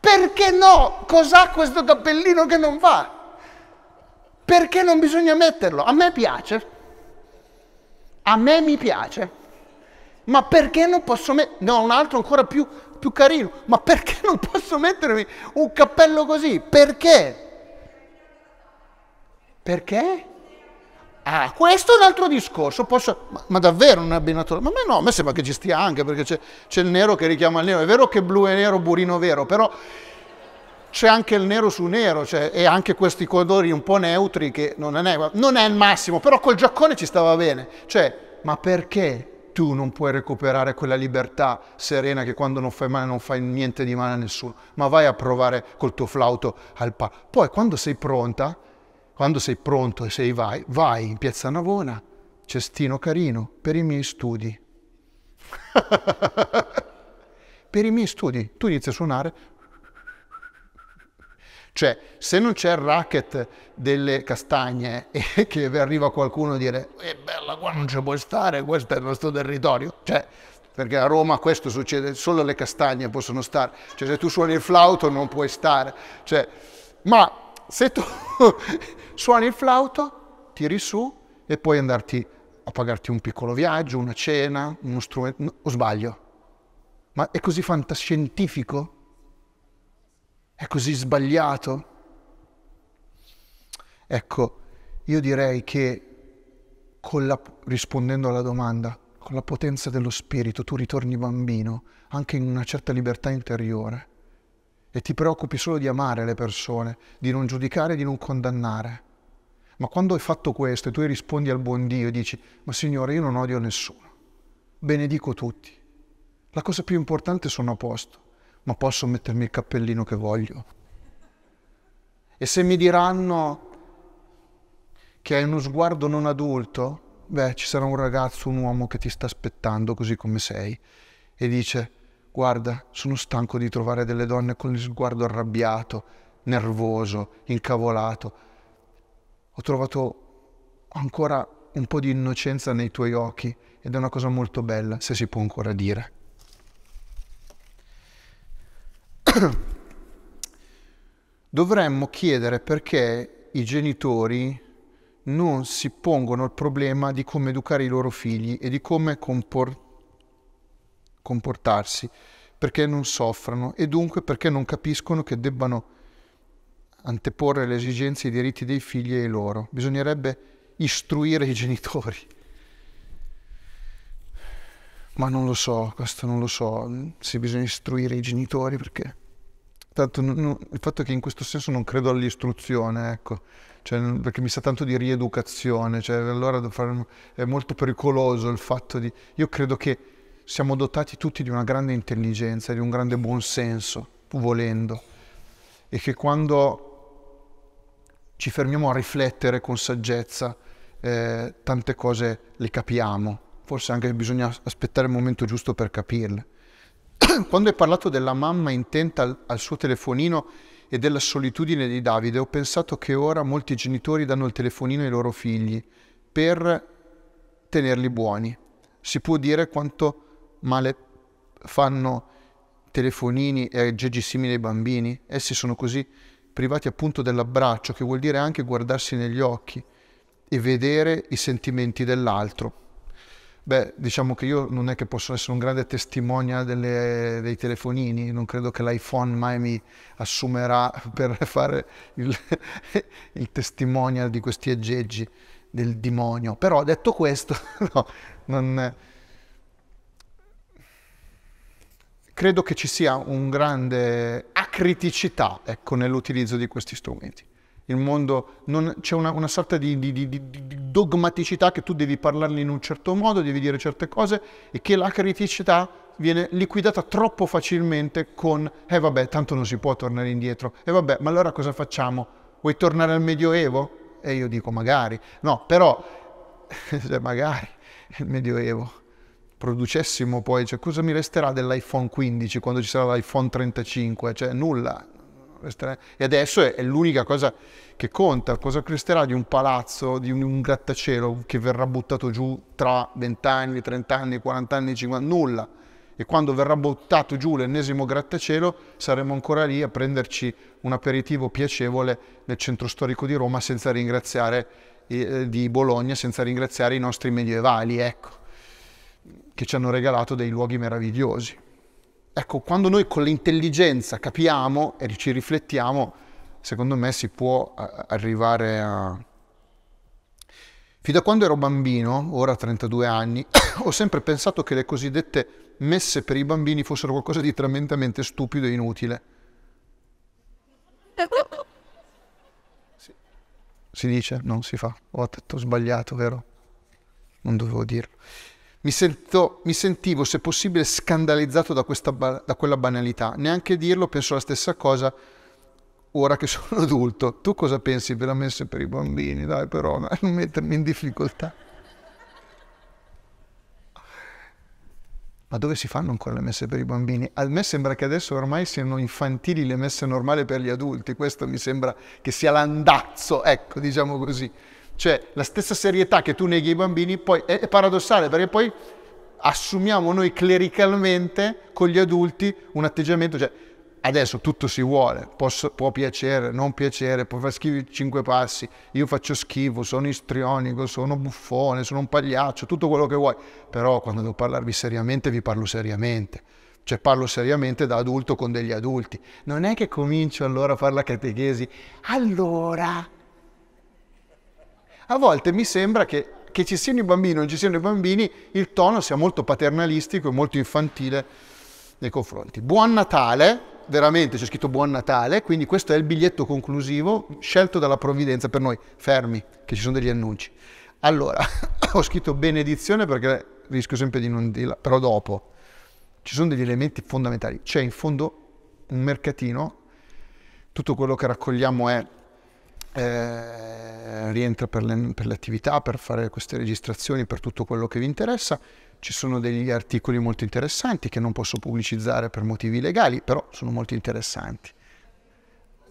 perché no? Cos'ha questo cappellino che non va? Perché non bisogna metterlo? A me piace. A me mi piace. Ma perché non posso mettere... No, un altro ancora più, più carino. Ma perché non posso mettermi un cappello così? Perché? Perché? Ah, questo è un altro discorso. Posso... Ma, ma, davvero un abbinatore? Ma a me no, a me sembra che ci stia anche perché c'è, c'è, il nero che richiama il nero. È vero che blu è nero, burino vero, però c'è anche il nero su nero cioè, e anche questi colori un po' neutri che non è, non è il massimo, però col giaccone ci stava bene. Cioè, ma perché tu non puoi recuperare quella libertà serena che quando non fai male non fai niente di male a nessuno, ma vai a provare col tuo flauto al pa. Poi quando sei pronta quando sei pronto e sei vai, vai in Piazza Navona, cestino carino, per i miei studi. <laughs> per i miei studi, tu inizi a suonare. Cioè, se non c'è il racket delle castagne <laughs> e che arriva qualcuno a dire eh, bella, qua non ci puoi stare, questo è il nostro territorio. Cioè, perché a Roma questo succede, solo le castagne possono stare. Cioè, se tu suoni il flauto non puoi stare. Cioè, ma se tu <laughs> suoni il flauto, tiri su e puoi andarti a pagarti un piccolo viaggio, una cena, uno strumento, o sbaglio? Ma è così fantascientifico? È così sbagliato? Ecco, io direi che la, rispondendo alla domanda, con la potenza dello spirito tu ritorni bambino, anche in una certa libertà interiore, e ti preoccupi solo di amare le persone, di non giudicare, di non condannare. Ma quando hai fatto questo e tu rispondi al buon Dio e dici, ma Signore, io non odio nessuno, benedico tutti, la cosa più importante sono a posto, ma posso mettermi il cappellino che voglio. E se mi diranno che hai uno sguardo non adulto, beh, ci sarà un ragazzo, un uomo che ti sta aspettando così come sei e dice, guarda, sono stanco di trovare delle donne con il sguardo arrabbiato, nervoso, incavolato ho trovato ancora un po' di innocenza nei tuoi occhi ed è una cosa molto bella, se si può ancora dire. <coughs> Dovremmo chiedere perché i genitori non si pongono il problema di come educare i loro figli e di come compor- comportarsi, perché non soffrano e dunque perché non capiscono che debbano anteporre le esigenze e i diritti dei figli ai loro. Bisognerebbe istruire i genitori. Ma non lo so, questo non lo so, se bisogna istruire i genitori perché... Tanto non, il fatto è che in questo senso non credo all'istruzione, ecco, cioè, perché mi sa tanto di rieducazione, cioè, allora fare, è molto pericoloso il fatto di... Io credo che siamo dotati tutti di una grande intelligenza, di un grande buonsenso, volendo, e che quando ci fermiamo a riflettere con saggezza, eh, tante cose le capiamo, forse anche bisogna aspettare il momento giusto per capirle. <coughs> Quando hai parlato della mamma intenta al, al suo telefonino e della solitudine di Davide, ho pensato che ora molti genitori danno il telefonino ai loro figli per tenerli buoni. Si può dire quanto male fanno telefonini e aggeggi simili ai bambini? Essi sono così privati appunto dell'abbraccio, che vuol dire anche guardarsi negli occhi e vedere i sentimenti dell'altro. Beh, diciamo che io non è che posso essere un grande testimonial delle, dei telefonini, non credo che l'iPhone mai mi assumerà per fare il, <laughs> il testimonial di questi aggeggi del demonio. Però detto questo, <laughs> no, non, credo che ci sia un grande acriticità ecco, nell'utilizzo di questi strumenti il mondo, non, c'è una, una sorta di, di, di, di, dogmaticità che tu devi parlarne in un certo modo, devi dire certe cose e che la criticità viene liquidata troppo facilmente con eh vabbè, tanto non si può tornare indietro, e eh vabbè, ma allora cosa facciamo? Vuoi tornare al Medioevo? E io dico magari, no, però, <laughs> cioè, magari, il Medioevo, producessimo poi, cioè, cosa mi resterà dell'iPhone 15 quando ci sarà l'iPhone 35? Cioè nulla, e adesso è, l'unica cosa che conta. Cosa resterà di un palazzo, di un, un grattacielo che verrà buttato giù tra 20 anni, 30 anni, 40 anni, 50 Nulla. E quando verrà buttato giù l'ennesimo grattacielo saremo ancora lì a prenderci un aperitivo piacevole nel centro storico di Roma senza ringraziare eh, di Bologna, senza ringraziare i nostri medievali, ecco, che ci hanno regalato dei luoghi meravigliosi. Ecco, quando noi con l'intelligenza capiamo e ci riflettiamo, secondo me si può eh, arrivare a... Fin da quando ero bambino, ora a 32 anni, <coughs> ho sempre pensato che le cosiddette messe per i bambini fossero qualcosa di tremendamente stupido e inutile. Si, si dice? Non si fa. Ho detto sbagliato, vero? Non dovevo dirlo mi, sento, mi sentivo, se possibile, scandalizzato da, questa, da quella banalità. Neanche dirlo, penso la stessa cosa ora che sono <laughs> adulto. Tu cosa pensi per la messa per i bambini? Dai, però, non mettermi in difficoltà. Ma dove si fanno ancora le messe per i bambini? A me sembra che adesso ormai siano infantili le messe normali per gli adulti. Questo mi sembra che sia l'andazzo, ecco, diciamo così. Cioè la stessa serietà che tu neghi ai bambini poi è, paradossale perché poi assumiamo noi clericalmente con gli adulti un atteggiamento, cioè adesso tutto si vuole, posso, può piacere, non piacere, puoi fare schifo cinque passi, io faccio schifo, sono istrionico, sono buffone, sono un pagliaccio, tutto quello che vuoi, però quando devo parlarvi seriamente vi parlo seriamente, cioè parlo seriamente da adulto con degli adulti, non è che comincio allora a fare la catechesi, allora a volte mi sembra che, che ci siano i bambini o non ci siano i bambini, il tono sia molto paternalistico e molto infantile nei confronti. Buon Natale, veramente c'è scritto Buon Natale, quindi questo è il biglietto conclusivo scelto dalla provvidenza per noi, fermi, che ci sono degli annunci. Allora, <coughs> ho scritto benedizione perché rischio sempre di non dirla, però dopo ci sono degli elementi fondamentali. C'è in fondo un mercatino, tutto quello che raccogliamo è eh, rientra per le, per le, attività, per fare queste registrazioni, per tutto quello che vi interessa. Ci sono degli articoli molto interessanti che non posso pubblicizzare per motivi legali, però sono molto interessanti.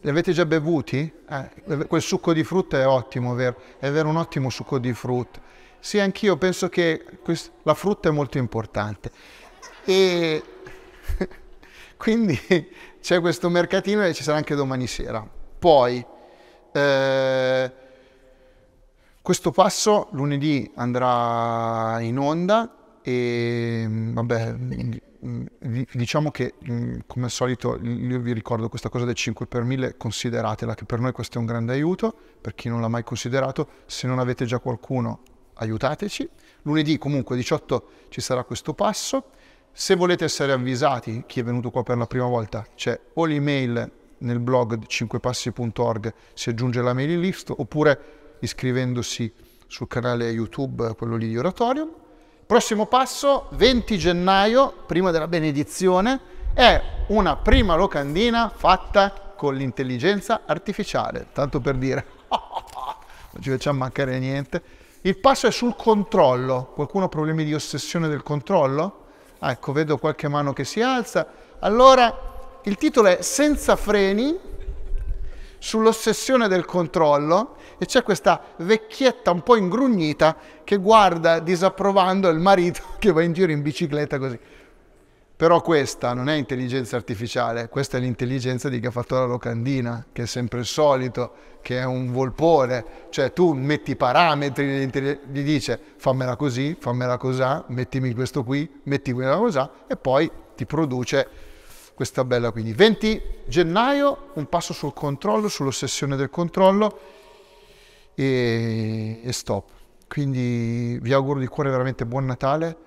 Li avete già bevuti? Eh, quel succo di frutta è ottimo, vero? È vero, un ottimo succo di frutta. Sì, anch'io penso che quest- la frutta è molto importante. E <laughs> quindi c'è questo mercatino e ci sarà anche domani sera. Poi eh, questo passo lunedì andrà in onda e vabbè, diciamo che come al solito io vi ricordo questa cosa del 5 per 1000, consideratela che per noi questo è un grande aiuto, per chi non l'ha mai considerato, se non avete già qualcuno aiutateci. Lunedì comunque 18 ci sarà questo passo. Se volete essere avvisati, chi è venuto qua per la prima volta, c'è o l'email nel blog 5passi.org si aggiunge la mailing list oppure iscrivendosi sul canale YouTube, quello lì di Oratorium. Prossimo passo, 20 gennaio, prima della benedizione, è una prima locandina fatta con l'intelligenza artificiale, tanto per dire, <laughs> non ci facciamo mancare niente. Il passo è sul controllo. Qualcuno ha problemi di ossessione del controllo? Ah, ecco, vedo qualche mano che si alza. Allora il titolo è Senza freni sull'ossessione del controllo e c'è questa vecchietta un po' ingrugnita che guarda disapprovando il marito <laughs> che va in giro in bicicletta così. Però questa non è intelligenza artificiale, questa è l'intelligenza di chi ha fatto la locandina, che è sempre il solito, che è un volpone. Cioè tu metti i parametri, gli dice fammela così, fammela cosà, mettimi questo qui, metti quella cosà e poi ti produce questa bella quindi. 20 gennaio un passo sul controllo sull'ossessione del controllo e, e stop. Quindi vi auguro di cuore veramente buon Natale.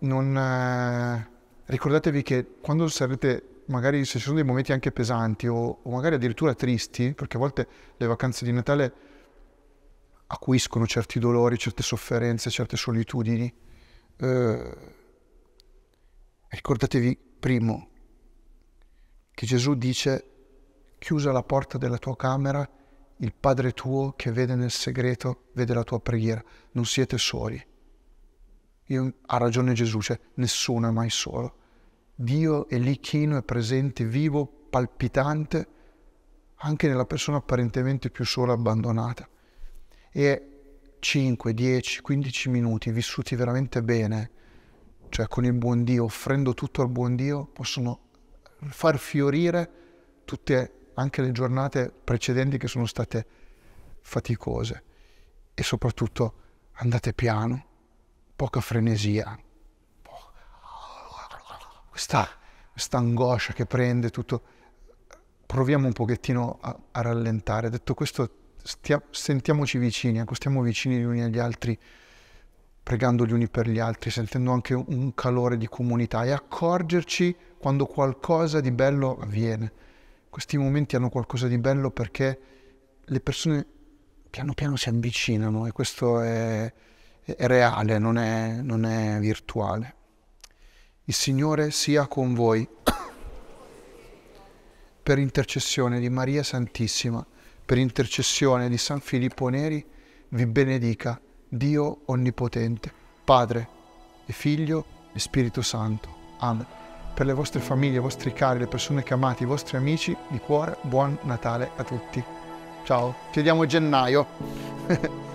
Non, eh, ricordatevi che quando sarete magari se ci sono dei momenti anche pesanti o, o magari addirittura tristi perché a volte le vacanze di Natale acuiscono certi dolori certe sofferenze certe solitudini eh, ricordatevi primo che Gesù dice, chiusa la porta della tua camera, il Padre tuo che vede nel segreto, vede la tua preghiera. Non siete soli. Io, ha ragione Gesù, cioè nessuno è mai solo. Dio è lì chino, è presente, vivo, palpitante, anche nella persona apparentemente più sola, abbandonata. E 5, 10, 15 minuti vissuti veramente bene, cioè con il buon Dio, offrendo tutto al buon Dio, possono far fiorire tutte anche le giornate precedenti che sono state faticose e soprattutto andate piano, poca frenesia, questa, questa angoscia che prende tutto. Proviamo un pochettino a, a rallentare. Detto questo, stia, sentiamoci vicini, stiamo vicini gli uni agli altri, pregando gli uni per gli altri, sentendo anche un calore di comunità e accorgerci quando qualcosa di bello avviene. Questi momenti hanno qualcosa di bello perché le persone piano piano si avvicinano e questo è, è reale, non è, non è virtuale. Il Signore sia con voi <coughs> per intercessione di Maria Santissima, per intercessione di San Filippo Neri, vi benedica Dio Onnipotente, Padre e Figlio e Spirito Santo. Amen per le vostre famiglie, i vostri cari, le persone che amate, i vostri amici, di cuore, buon Natale a tutti. Ciao, ci vediamo a gennaio. <laughs>